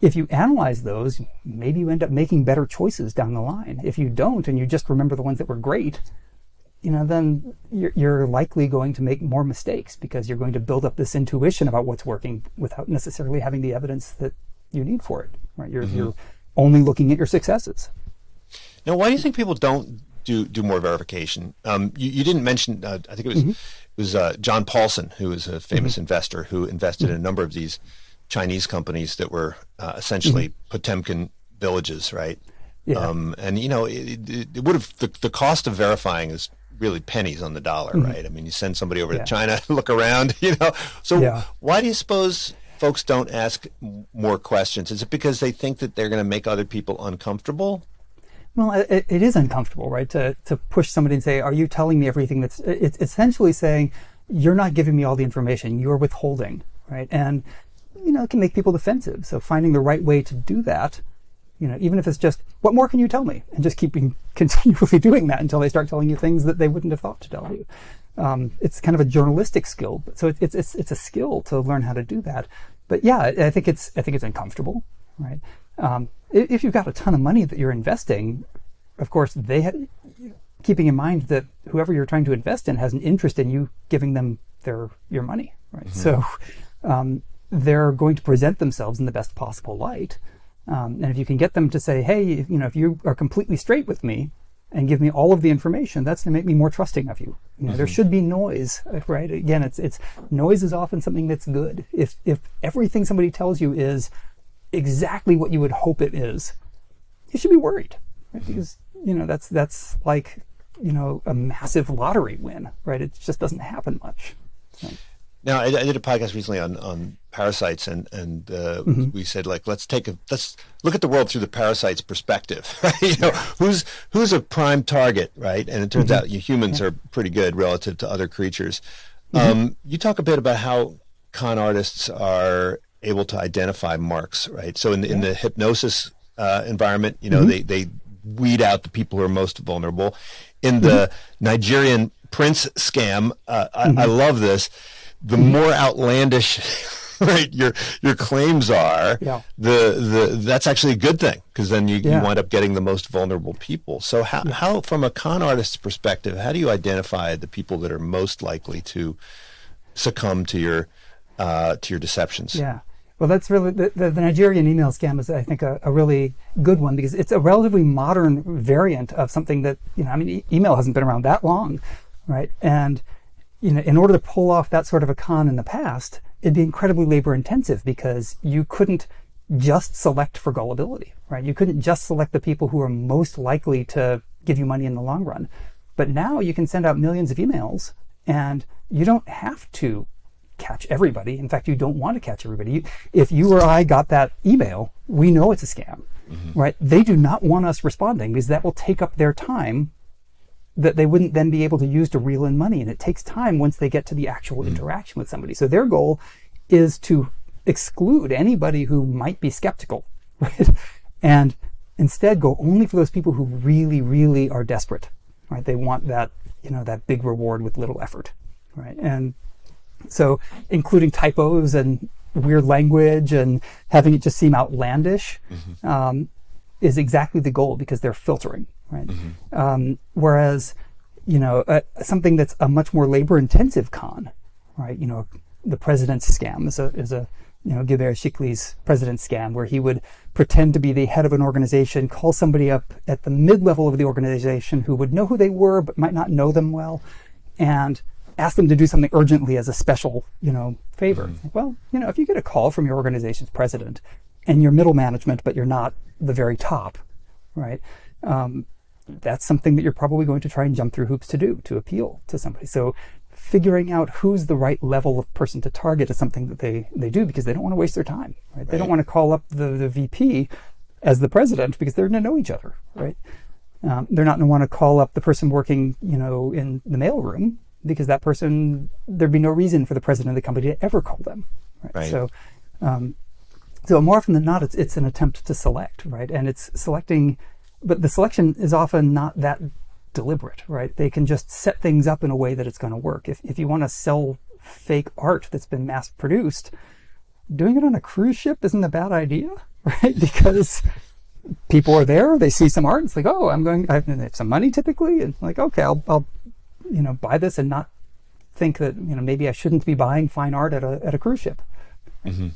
if you analyze those, maybe you end up making better choices down the line. If you don't and you just remember the ones that were great, you know, then you're, you're likely going to make more mistakes because you're going to build up this intuition about what's working without necessarily having the evidence that you need for it. Right? You're, you're mm-hmm. Only looking at your successes. Now, why do you think people don't do do more verification? Um, you, you didn't mention. Uh, I think it was it was uh, John Paulson, who was a famous investor who invested in a number of these Chinese companies that were uh, essentially Potemkin villages, right? Yeah. Um, and you know, it, it, it would have the, the cost of verifying is really pennies on the dollar, right? I mean, you send somebody over Yeah. (laughs) to China, look around, (laughs) you know. So Yeah. why do you suppose folks don't ask more questions? Is it because they think that they're going to make other people uncomfortable? Well, it, it is uncomfortable, right? To, to push somebody and say, are you telling me everything that's, it's essentially saying, you're not giving me all the information, you're withholding, right? And, you know, it can make people defensive. So finding the right way to do that, you know, even if it's just, what more can you tell me? And just keeping (laughs) continually doing that until they start telling you things that they wouldn't have thought to tell you. Um, it's kind of a journalistic skill. So it, it's, it's, it's a skill to learn how to do that. But yeah, I think it's, I think it's uncomfortable, right? Um, if you've got a ton of money that you're investing, of course, they ha- keeping in mind that whoever you're trying to invest in has an interest in you giving them their your money, right? So um, they're going to present themselves in the best possible light, um, and if you can get them to say, "Hey, you know, if you are completely straight with me and give me all of the information, that's going to make me more trusting of you." You know, there mm-hmm. should be noise, right? Again, it's it's noise is often something that's good. If if everything somebody tells you is exactly what you would hope it is, you should be worried right? because you know that's that's like you know a massive lottery win right it just doesn't happen much Now, I, I did a podcast recently on, on parasites, and and uh, we said like let's take a let's look at the world through the parasite's perspective. (laughs) Right? You know, who's who's a prime target, right? And it turns out you humans are pretty good relative to other creatures. Um, you talk a bit about how con artists are able to identify marks, right? So in the, in the hypnosis uh, environment, you know, mm-hmm. they they weed out the people who are most vulnerable. In the mm-hmm. Nigerian prince scam, uh, mm-hmm. I, I, love this. The more outlandish. (laughs) right your your claims are yeah. the the that's actually a good thing because then you, yeah. you wind up getting the most vulnerable people so how, yeah. how from a con artist's perspective how do you identify the people that are most likely to succumb to your uh, to your deceptions yeah well, that's really the, the, the, Nigerian email scam is, I think, a, a, really good one because it's a relatively modern variant of something that you know. I mean, e- email hasn't been around that long, right? And you know, in order to pull off that sort of a con in the past, it'd be incredibly labor intensive because you couldn't just select for gullibility, right? You couldn't just select the people who are most likely to give you money in the long run. But now you can send out millions of emails and you don't have to catch everybody. In fact, you don't want to catch everybody. You, if you or I got that email, we know it's a scam, mm-hmm. right? They do not want us responding because that will take up their time that they wouldn't then be able to use to reel in money. And it takes time once they get to the actual mm-hmm. interaction with somebody. So their goal is to exclude anybody who might be skeptical, (laughs) right? And instead go only for those people who really, really are desperate, right? They want that, you know, that big reward with little effort, right? And so, including typos and weird language and having it just seem outlandish mm-hmm. um, is exactly the goal because they're filtering, right? Mm-hmm. Um, whereas, you know, uh, something that's a much more labor-intensive con, right? You know, the president's scam is a is a you know Gilbert Chikli's president's scam, where he would pretend to be the head of an organization, call somebody up at the mid level of the organization who would know who they were but might not know them well, and ask them to do something urgently as a special, you know, favor. Mm-hmm. Well, you know, if you get a call from your organization's president and you're middle management, but you're not the very top, right? Um, that's something that you're probably going to try and jump through hoops to do to appeal to somebody. So figuring out who's the right level of person to target is something that they, they do because they don't want to waste their time, right? right. They don't want to call up the, the VP as the president because they're going to know each other, right? Um, they're not going to want to call up the person working, you know, in the mailroom because that person there'd be no reason for the president of the company to ever call them. Right. right. So, um, so more often than not, it's it's an attempt to select, right? And it's selecting, but the selection is often not that deliberate, right? They can just set things up in a way that it's going to work. If if you want to sell fake art that's been mass produced, doing it on a cruise ship isn't a bad idea, (laughs) right? Because people are there, they see some art, it's like, oh, I'm going, I have some money typically, and like, okay, I'll, I'll you know, buy this and not think that, you know, maybe I shouldn't be buying fine art at a, at a cruise ship. Mm-hmm.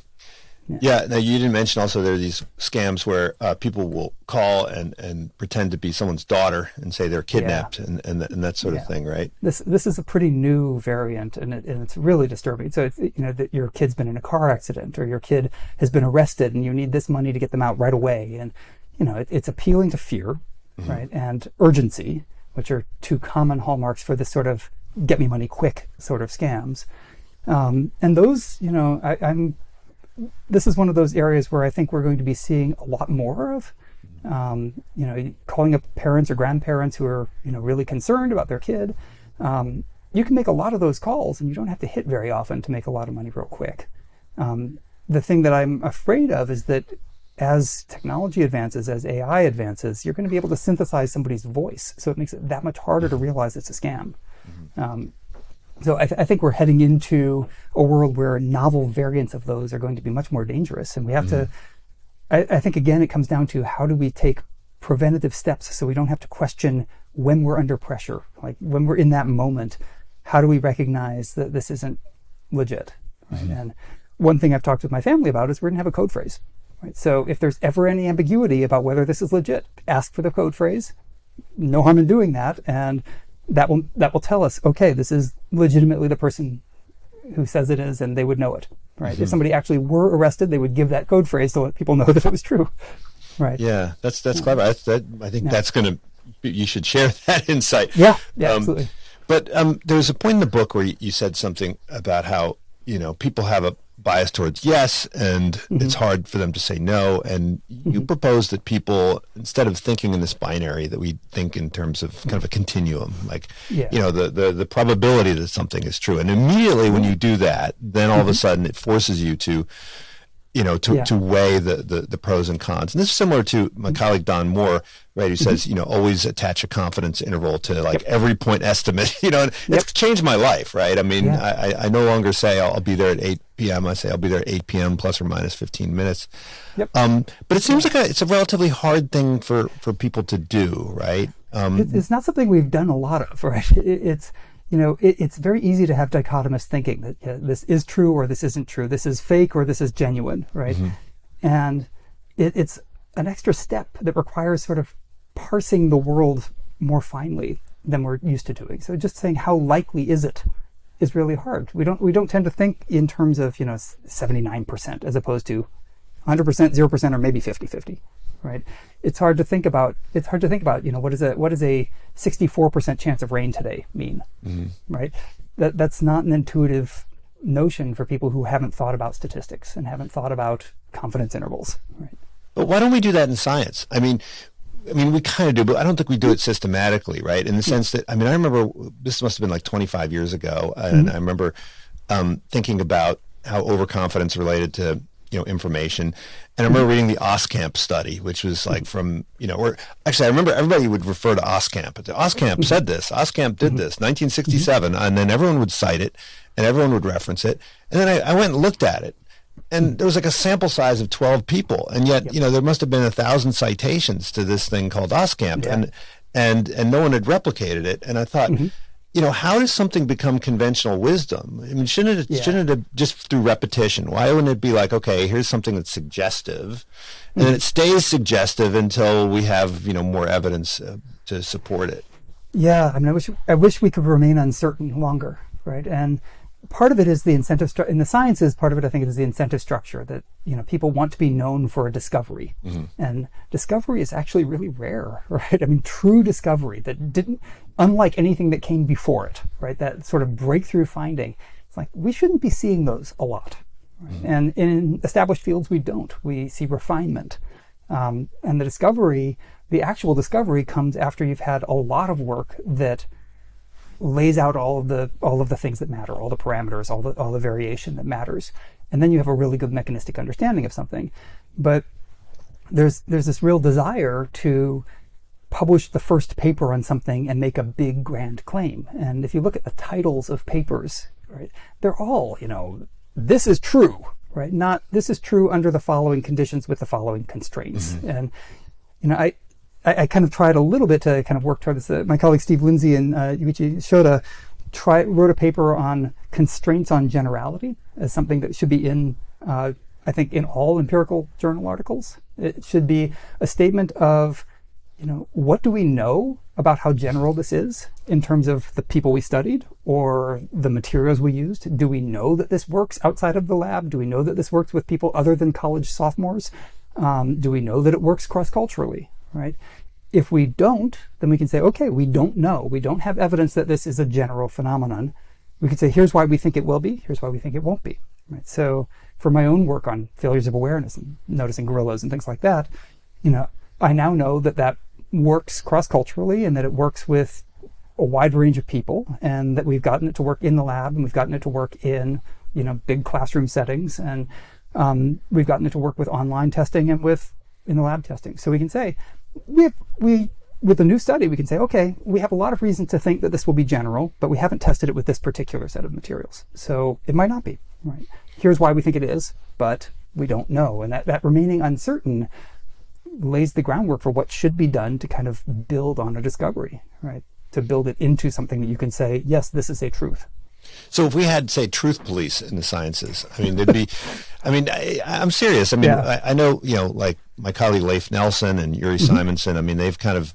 Yeah. yeah. Now you didn't mention also there are these scams where uh, people will call and, and pretend to be someone's daughter and say they're kidnapped yeah. and, and, and that sort yeah. of thing, right? This this is a pretty new variant and, it, and it's really disturbing. So it's, you know that your kid's been in a car accident or your kid has been arrested and you need this money to get them out right away, and you know it, it's appealing to fear, mm-hmm. right, and urgency which are two common hallmarks for this sort of get me money quick sort of scams. Um, and those, you know, I, am this is one of those areas where I think we're going to be seeing a lot more of. Um, you know, calling up parents or grandparents who are, you know, really concerned about their kid. Um, you can make a lot of those calls and you don't have to hit very often to make a lot of money real quick. Um, the thing that I'm afraid of is that as technology advances, as AI advances, you're going to be able to synthesize somebody's voice. So it makes it that much harder to realize it's a scam. Mm-hmm. So I, th- I, think we're heading into a world where novel variants of those are going to be much more dangerous. And we have mm-hmm. to, I, I think again, it comes down to how do we take preventative steps so we don't have to question when we're under pressure, like when we're in that moment, how do we recognize that this isn't legit? Right? Mm-hmm. And one thing I've talked with my family about is we're going to have a code phrase. Right? So if there's ever any ambiguity about whether this is legit, ask for the code phrase. No harm in doing that, and that will that will tell us, okay, this is legitimately the person who says it is, and they would know it. Right? Mm-hmm. If somebody actually were arrested, they would give that code phrase to let people know (laughs) that it was true. Right. Yeah, that's that's clever. I, that, I think yeah. that's going to. You should share (laughs) that insight. Yeah. Yeah. Um, absolutely. But um, there was a point in the book where you, you said something about how you know people have a bias towards yes, and mm-hmm. it's hard for them to say no. And mm-hmm. you propose that people, instead of thinking in this binary, that we think in terms of kind of a continuum, like yeah. you know the, the the probability that something is true. And immediately when you do that, then all of a mm-hmm. sudden it forces you to you know, to, Yeah. to weigh the, the, the pros and cons. And this is similar to my colleague Don Moore, right, who says, you know, always attach a confidence interval to like every point estimate, (laughs) you know, and it's changed my life, right? I mean, Yeah. I, I- no longer say I'll, I'll be there at 8 p.m. I say I'll be there at 8 p.m. plus or minus 15 minutes. Yep. Um, but it seems like a, it's a relatively hard thing for, for people to do, right? Um, It's, it's not something we've done a lot of, (laughs) right? It, it's you know, it, it's very easy to have dichotomous thinking that this is true or this isn't true, this is fake or this is genuine, right? Mm-hmm. And it, it's an extra step that requires sort of parsing the world more finely than we're used to doing. So just saying how likely is it is really hard. We don't we don't tend to think in terms of you know seventy nine percent as opposed to 100%, 0%, or maybe 50-50, right? It's hard to think about. It's hard to think about. You know, what is a what is a 64% chance of rain today mean, right? That that's not an intuitive notion for people who haven't thought about statistics and haven't thought about confidence intervals, right? But why don't we do that in science? I mean, I mean, we kind of do, but I don't think we do it systematically, right? In the sense that, I mean, I remember this must have been like 25 years ago, and I remember um, thinking about how overconfidence related to you know information, and I remember reading the Oskamp study, which was like hmm. from you know, or actually, I remember everybody would refer to Oskamp. But Oskamp hmm. said this, Oskamp did hmm. this, 1967, and then everyone would cite it, and everyone would reference it, and then I, I went and looked at it, and there was like a sample size of 12 people. And yet you know there must have been a thousand citations to this thing called oskamp. Yeah. and and and no one had replicated it. And i thought mm-hmm. You know how does something become conventional wisdom i mean shouldn't it Yeah. shouldn't it just through repetition why wouldn't it be like okay here's something that's suggestive and then it stays suggestive until we have you know more evidence uh, to support it Yeah, I mean, I wish I wish we could remain uncertain longer, right? And part of it is the incentive stru- in the sciences. Part of it, I think, is the incentive structure that you know people want to be known for a discovery, and discovery is actually really rare, (laughs) right? I mean, true discovery that didn't, unlike anything that came before it, right? That sort of breakthrough finding. It's like we shouldn't be seeing those a lot, right? and in established fields we don't. We see refinement. Um, and the discovery, the actual discovery, comes after you've had a lot of work that lays out all of the all of the things that matter, all the parameters, all the all the variation that matters, and then you have a really good mechanistic understanding of something. But there's there's this real desire to publish the first paper on something and make a big grand claim. And if you look at the titles of papers, right, they're all, you know, this is true, right? Not this is true under the following conditions with the following constraints. Mm-hmm. And you know, I, I I kind of tried a little bit to kind of work toward this. Uh, my colleague Steve Lindsay and uh, Yuichi Shoda try wrote a paper on constraints on generality as something that should be in. Uh, I think in all empirical journal articles, it should be a statement of you know, what do we know about how general this is in terms of the people we studied or the materials we used? Do we know that this works outside of the lab? Do we know that this works with people other than college sophomores? Um, do we know that it works cross culturally? Right? If we don't, then we can say, okay, we don't know. We don't have evidence that this is a general phenomenon. We could say, here's why we think it will be. Here's why we think it won't be. Right? So, for my own work on failures of awareness and noticing gorillas and things like that, you know, I now know that that works cross culturally and that it works with a wide range of people and that we've gotten it to work in the lab and we've gotten it to work in you know big classroom settings and um, we've gotten it to work with online testing and with in the lab testing so we can say we we with a new study we can say okay we have a lot of reason to think that this will be general but we haven't tested it with this particular set of materials so it might not be right here's why we think it is but we don't know and that, that remaining uncertain lays the groundwork for what should be done to kind of build on a discovery, right? To build it into something that you can say, yes, this is a truth. So if we had, say, truth police in the sciences, I mean, there'd be, (laughs) I mean, I, I'm serious. I mean, Yeah. I, I know, you know, like my colleague Leif Nelson and Uri Simonsohn, I mean, they've kind of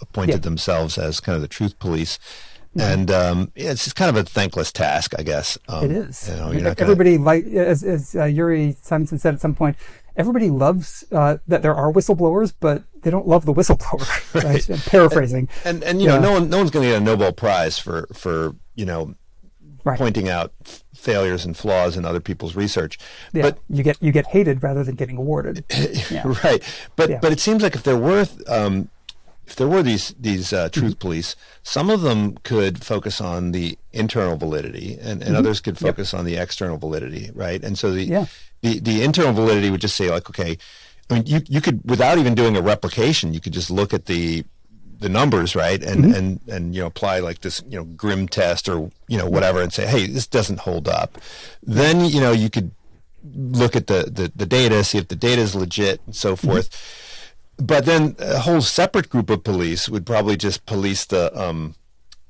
appointed Yeah. themselves as kind of the truth police. And um, it's just kind of a thankless task, I guess. Um, It is. You know, I mean, not gonna- everybody, like as, as uh, Uri Simonsohn said at some point, everybody loves uh, that there are whistleblowers, but they don't love the whistleblower. (laughs) right? I'm paraphrasing. and and you know, no one no one's going to get a Nobel Prize for for you know right. pointing out f- failures and flaws in other people's research. Yeah. But you get you get hated rather than getting awarded. (laughs) Yeah. right, but Yeah. but it seems like if there were um, if there were these these uh, truth police, some of them could focus on the internal validity, and, and others could focus on the external validity, right? And so the, Yeah. the the internal validity would just say like, okay, I mean, you you could without even doing a replication, you could just look at the the numbers, right, and and and you know apply like this you know grim test or you know whatever, and say, hey, this doesn't hold up. Then you know you could look at the, the, the data, see if the data is legit and so forth. But then a whole separate group of police would probably just police the, um,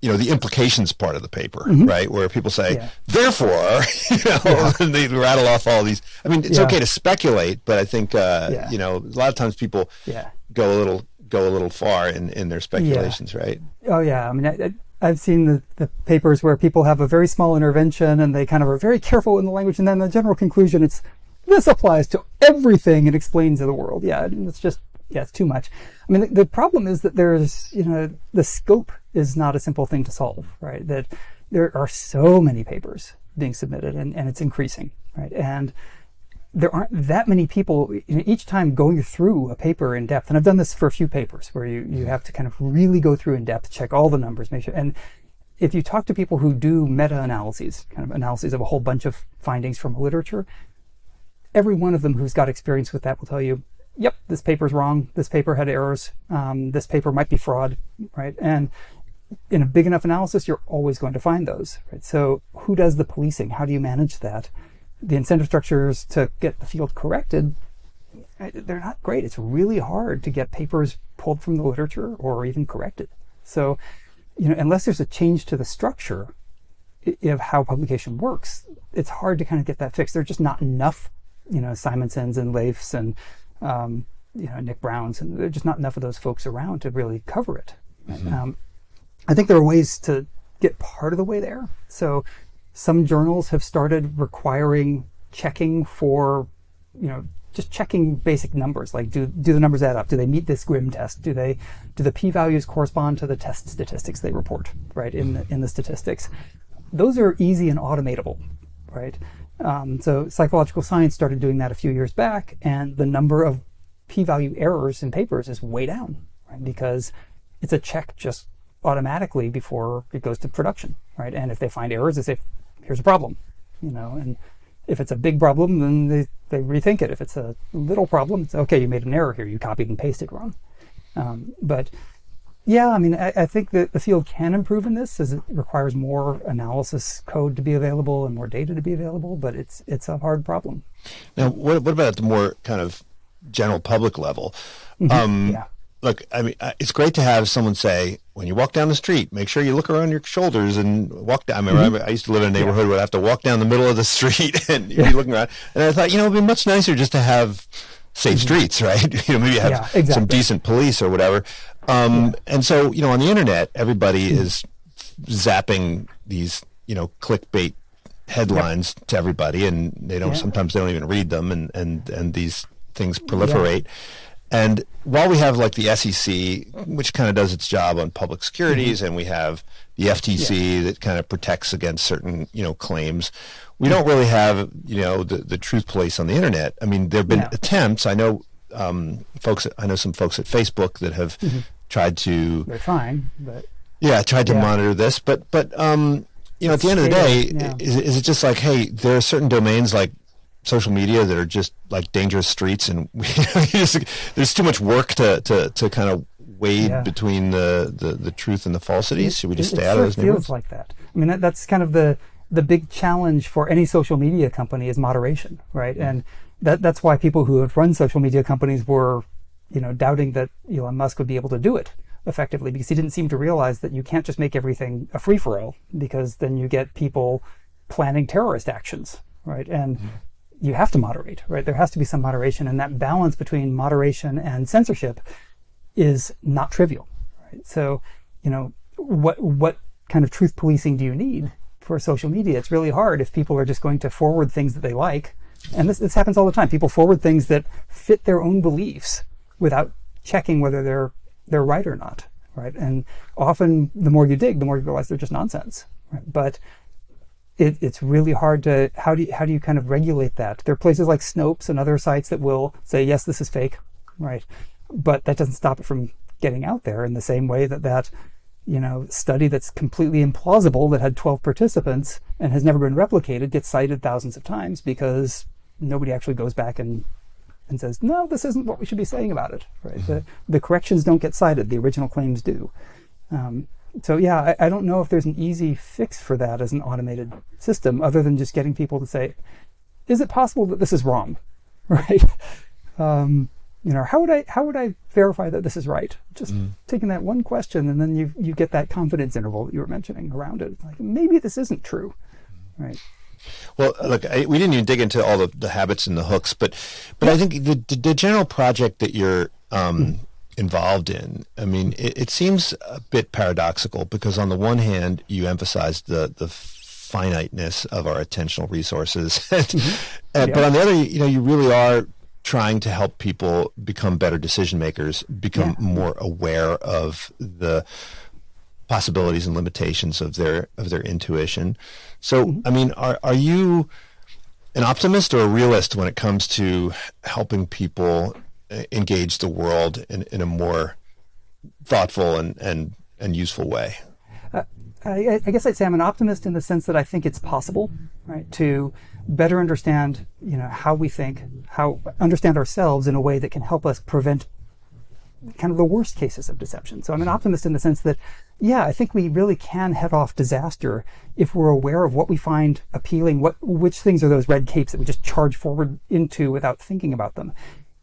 you know, the implications part of the paper, right? Where people say, Yeah. therefore, (laughs) you know, (laughs) and they rattle off all these. I mean, it's Yeah. okay to speculate, but I think, uh, Yeah. you know, a lot of times people Yeah. go a little go a little far in, in their speculations, right? Oh yeah, I mean, I, I've seen the, the papers where people have a very small intervention and they kind of are very careful in the language, and then the general conclusion it's this applies to everything it explains to the world. Yeah, it's just yeah, it's too much. I mean, the, the problem is that there's you know the scope is not a simple thing to solve, right? That there are so many papers being submitted, and, and it's increasing, right? And there aren't that many people each time going through a paper in depth and i've done this for a few papers where you, you have to kind of really go through in depth check all the numbers make sure and if you talk to people who do meta-analyses kind of analyses of a whole bunch of findings from literature every one of them who's got experience with that will tell you yep this paper's wrong this paper had errors um, this paper might be fraud right and in a big enough analysis, you're always going to find those. Right? So, who does the policing? How do you manage that? The incentive structures to get the field corrected, they're not great. It's really hard to get papers pulled from the literature or even corrected. So, you know, unless there's a change to the structure of how publication works, it's hard to kind of get that fixed. There's just not enough, you know, Simonsohns and Leifs and um, you know Nick Browns, and there's just not enough of those folks around to really cover it. Um, I think there are ways to get part of the way there. So some journals have started requiring checking for, you know, just checking basic numbers. Like, do do the numbers add up? Do they meet this grim test? Do they do the p-values correspond to the test statistics they report? Right in the, in the statistics, those are easy and automatable, right? Um, so psychological science started doing that a few years back, and the number of p-value errors in papers is way down, right? Because it's a check just automatically before it goes to production, right? And if they find errors, they say, "Here's a problem," you know. And if it's a big problem, then they, they rethink it. If it's a little problem, it's okay. You made an error here. You copied and pasted wrong. Um, but yeah, I mean, I, I think that the field can improve in this, as it requires more analysis code to be available and more data to be available. But it's it's a hard problem. Now, what, what about at the more kind of general public level? Um, Mm-hmm. Yeah. Look, I mean, uh, it's great to have someone say, when you walk down the street, make sure you look around your shoulders and walk down. I Mm-hmm. I used to live in a neighborhood where I have to walk down the middle of the (laughs) street and you'd be looking around. And I thought, you know, it'd be much nicer just to have safe streets, (laughs) right? you know, maybe have Mm-hmm. Yeah, some decent police or whatever. Um, And so, you know, on the internet, everybody Mm-hmm. is zapping these, you know, clickbait headlines to everybody, and they don't. Yeah. Sometimes they don't even read them, and and and these things proliferate. And while we have like the SEC, which kind of does its job on public securities, Mm-hmm. and we have the FTC that kind of protects against certain you know claims, we don't really have you know the the truth police on the internet. I mean, there have been Yeah. attempts. I know um, folks. I know some folks at Facebook that have tried to They're fine, but yeah, tried to Mm-hmm. Yeah. monitor this, but but um, you know, at the end of the day, yeah. is, is it just like, hey, there are certain domains like social media that are just like dangerous streets, and (laughs) we, there's too much work to to, to kind of wade Yeah. between the, the, the truth and the falsities. Should we just it, stay it out sure of those feels neighborhoods? like that. I mean, that, that's kind of the the big challenge for any social media company is moderation, right? And that that's why people who have run social media companies were, you know, doubting that Elon Musk would be able to do it effectively because he didn't seem to realize that you can't just make everything a free for all because then you get people planning terrorist actions, right? And mm-hmm. You have to moderate, right? There has to be some moderation, and that balance between moderation and censorship is not trivial. Right? So, you know, what what kind of truth policing do you need for social media? It's really hard if people are just going to forward things that they like, and this this happens all the time. People forward things that fit their own beliefs without checking whether they're they're right or not. Right? And often, the more you dig, the more you realize they're just nonsense. Right? But it, it's really hard to how do you, how do you kind of regulate that? There are places like Snopes and other sites that will say yes, this is fake, right? But that doesn't stop it from getting out there in the same way that that you know study that's completely implausible that had 12 participants and has never been replicated gets cited thousands of times because nobody actually goes back and and says no this isn't what we should be saying about it right mm-hmm. the, the corrections don't get cited the original claims do um, so yeah I, I don't know if there's an easy fix for that as an automated system other than just getting people to say is it possible that this is wrong (laughs) right um, you know how would i how would i verify that this is right just mm. taking that one question and then you you get that confidence interval that you were mentioning around it like maybe this isn't true right well look I, we didn't even dig into all the, the habits and the hooks but but yeah. i think the, the, the general project that you're um, mm. Involved in i mean it, it seems a bit paradoxical because on the one hand you emphasize the the finiteness of our attentional resources (laughs) mm-hmm. but on the other you know you really are trying to help people become better decision makers, become yeah. more aware of the possibilities and limitations of their of their intuition. So, mm-hmm. I mean, are are you an optimist or a realist when it comes to helping people engage the world in, in a more thoughtful and, and, and useful way? Uh, I, I, guess I'd say I'm an optimist in the sense that I think it's possible, right, to better understand, you know, how we think, how understand ourselves in a way that can help us prevent kind of the worst cases of deception. So I'm an optimist in the sense that, yeah, I think we really can head off disaster if we're aware of what we find appealing, what which things are those red capes that we just charge forward into without thinking about them.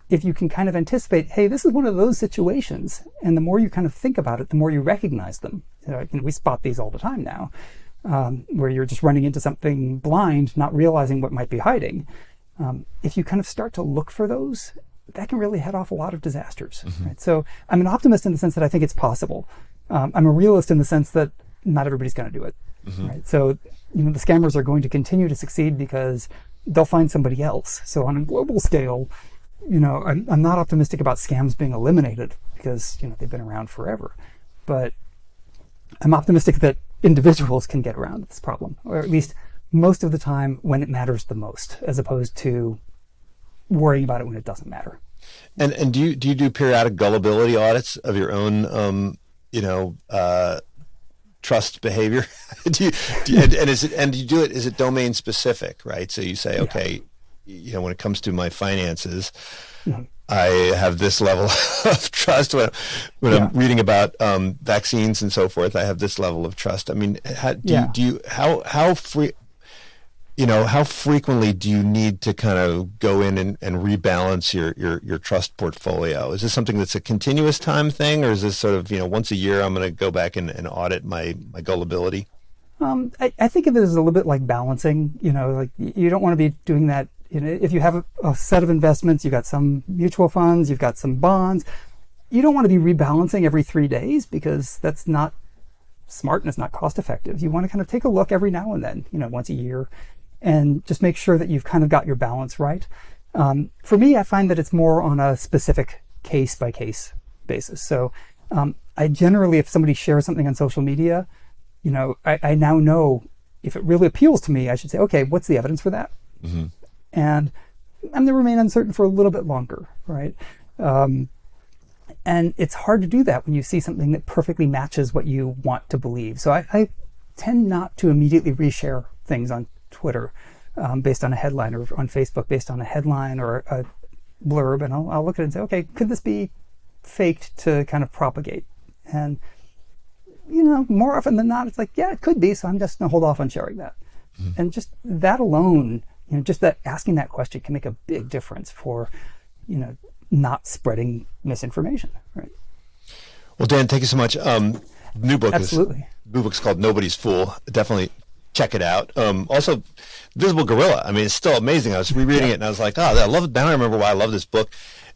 If you can kind of anticipate, hey, this is one of those situations, and the more you kind of think about it, the more you recognize them. You know, we spot these all the time now um, where you're just running into something blind, not realizing what might be hiding. Um, if you kind of start to look for those, that can really head off a lot of disasters. Mm-hmm. Right? So I'm an optimist in the sense that I think it's possible. Um, I'm a realist in the sense that not everybody's going to do it. Mm-hmm. Right? So you know the scammers are going to continue to succeed because they'll find somebody else. So on a global scale, you know, I'm, I'm not optimistic about scams being eliminated because you know they've been around forever, but I'm optimistic that individuals can get around this problem, or at least most of the time when it matters the most, as opposed to worrying about it when it doesn't matter. And and do you do you do periodic gullibility audits of your own, um, you know, uh, trust behavior? (laughs) do you, do you and, and, is it and do you do it? Is it domain specific? Right. So you say, okay. You know, when it comes to my finances. Mm-hmm. I have this level (laughs) of trust when, when yeah. I'm reading about um, vaccines and so forth. I have this level of trust. I mean, how, do, yeah. you, do you how how free you know how frequently do you need to kind of go in and, and rebalance your, your your trust portfolio? Is this something that's a continuous time thing, or is this sort of you know once a year I'm going to go back and, and audit my my gullibility? Um, I, I think of it as a little bit like balancing. You know, like you don't want to be doing that you know, if you have a, a set of investments, you've got some mutual funds, you've got some bonds, you don't want to be rebalancing every three days because that's not smart and it's not cost effective. You want to kind of take a look every now and then, you know, once a year, and just make sure that you've kind of got your balance right. Um, for me, I find that it's more on a specific case by case basis. So um, I generally, if somebody shares something on social media, you know, I, I, now know if it really appeals to me, I should say, okay, what's the evidence for that? Mm-hmm and I'm going to remain uncertain for a little bit longer, right? Um, and it's hard to do that when you see something that perfectly matches what you want to believe. So I, I tend not to immediately reshare things on Twitter um, based on a headline or on Facebook based on a headline or a blurb, and I'll, I'll look at it and say, okay, could this be faked to kind of propagate? And you know, more often than not, it's like, yeah, it could be. So I'm just going to hold off on sharing that. Mm-hmm. And just that alone you know, just that asking that question can make a big difference for, you know, not spreading misinformation. Right. Well, Dan, thank you so much. Um, new book Absolutely. is new book's called Nobody's Fool. Definitely check it out. Um, also, Visible Gorilla. I mean, it's still amazing. I was rereading yeah. it and I was like, oh, I love it. Now I remember why I love this book.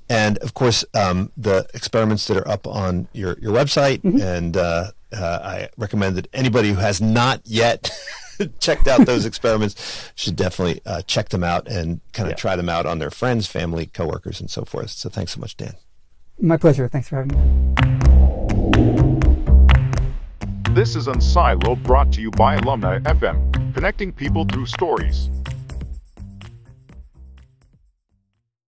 And of course, um, the experiments that are up on your your website, mm-hmm. and uh, uh, I recommend that anybody who has not yet (laughs) checked out those (laughs) experiments should definitely uh, check them out and kind of yeah. try them out on their friends, family, coworkers, and so forth. So thanks so much, Dan. My pleasure. Thanks for having me. This is Unsiloed brought to you by Alumni FM, connecting people through stories.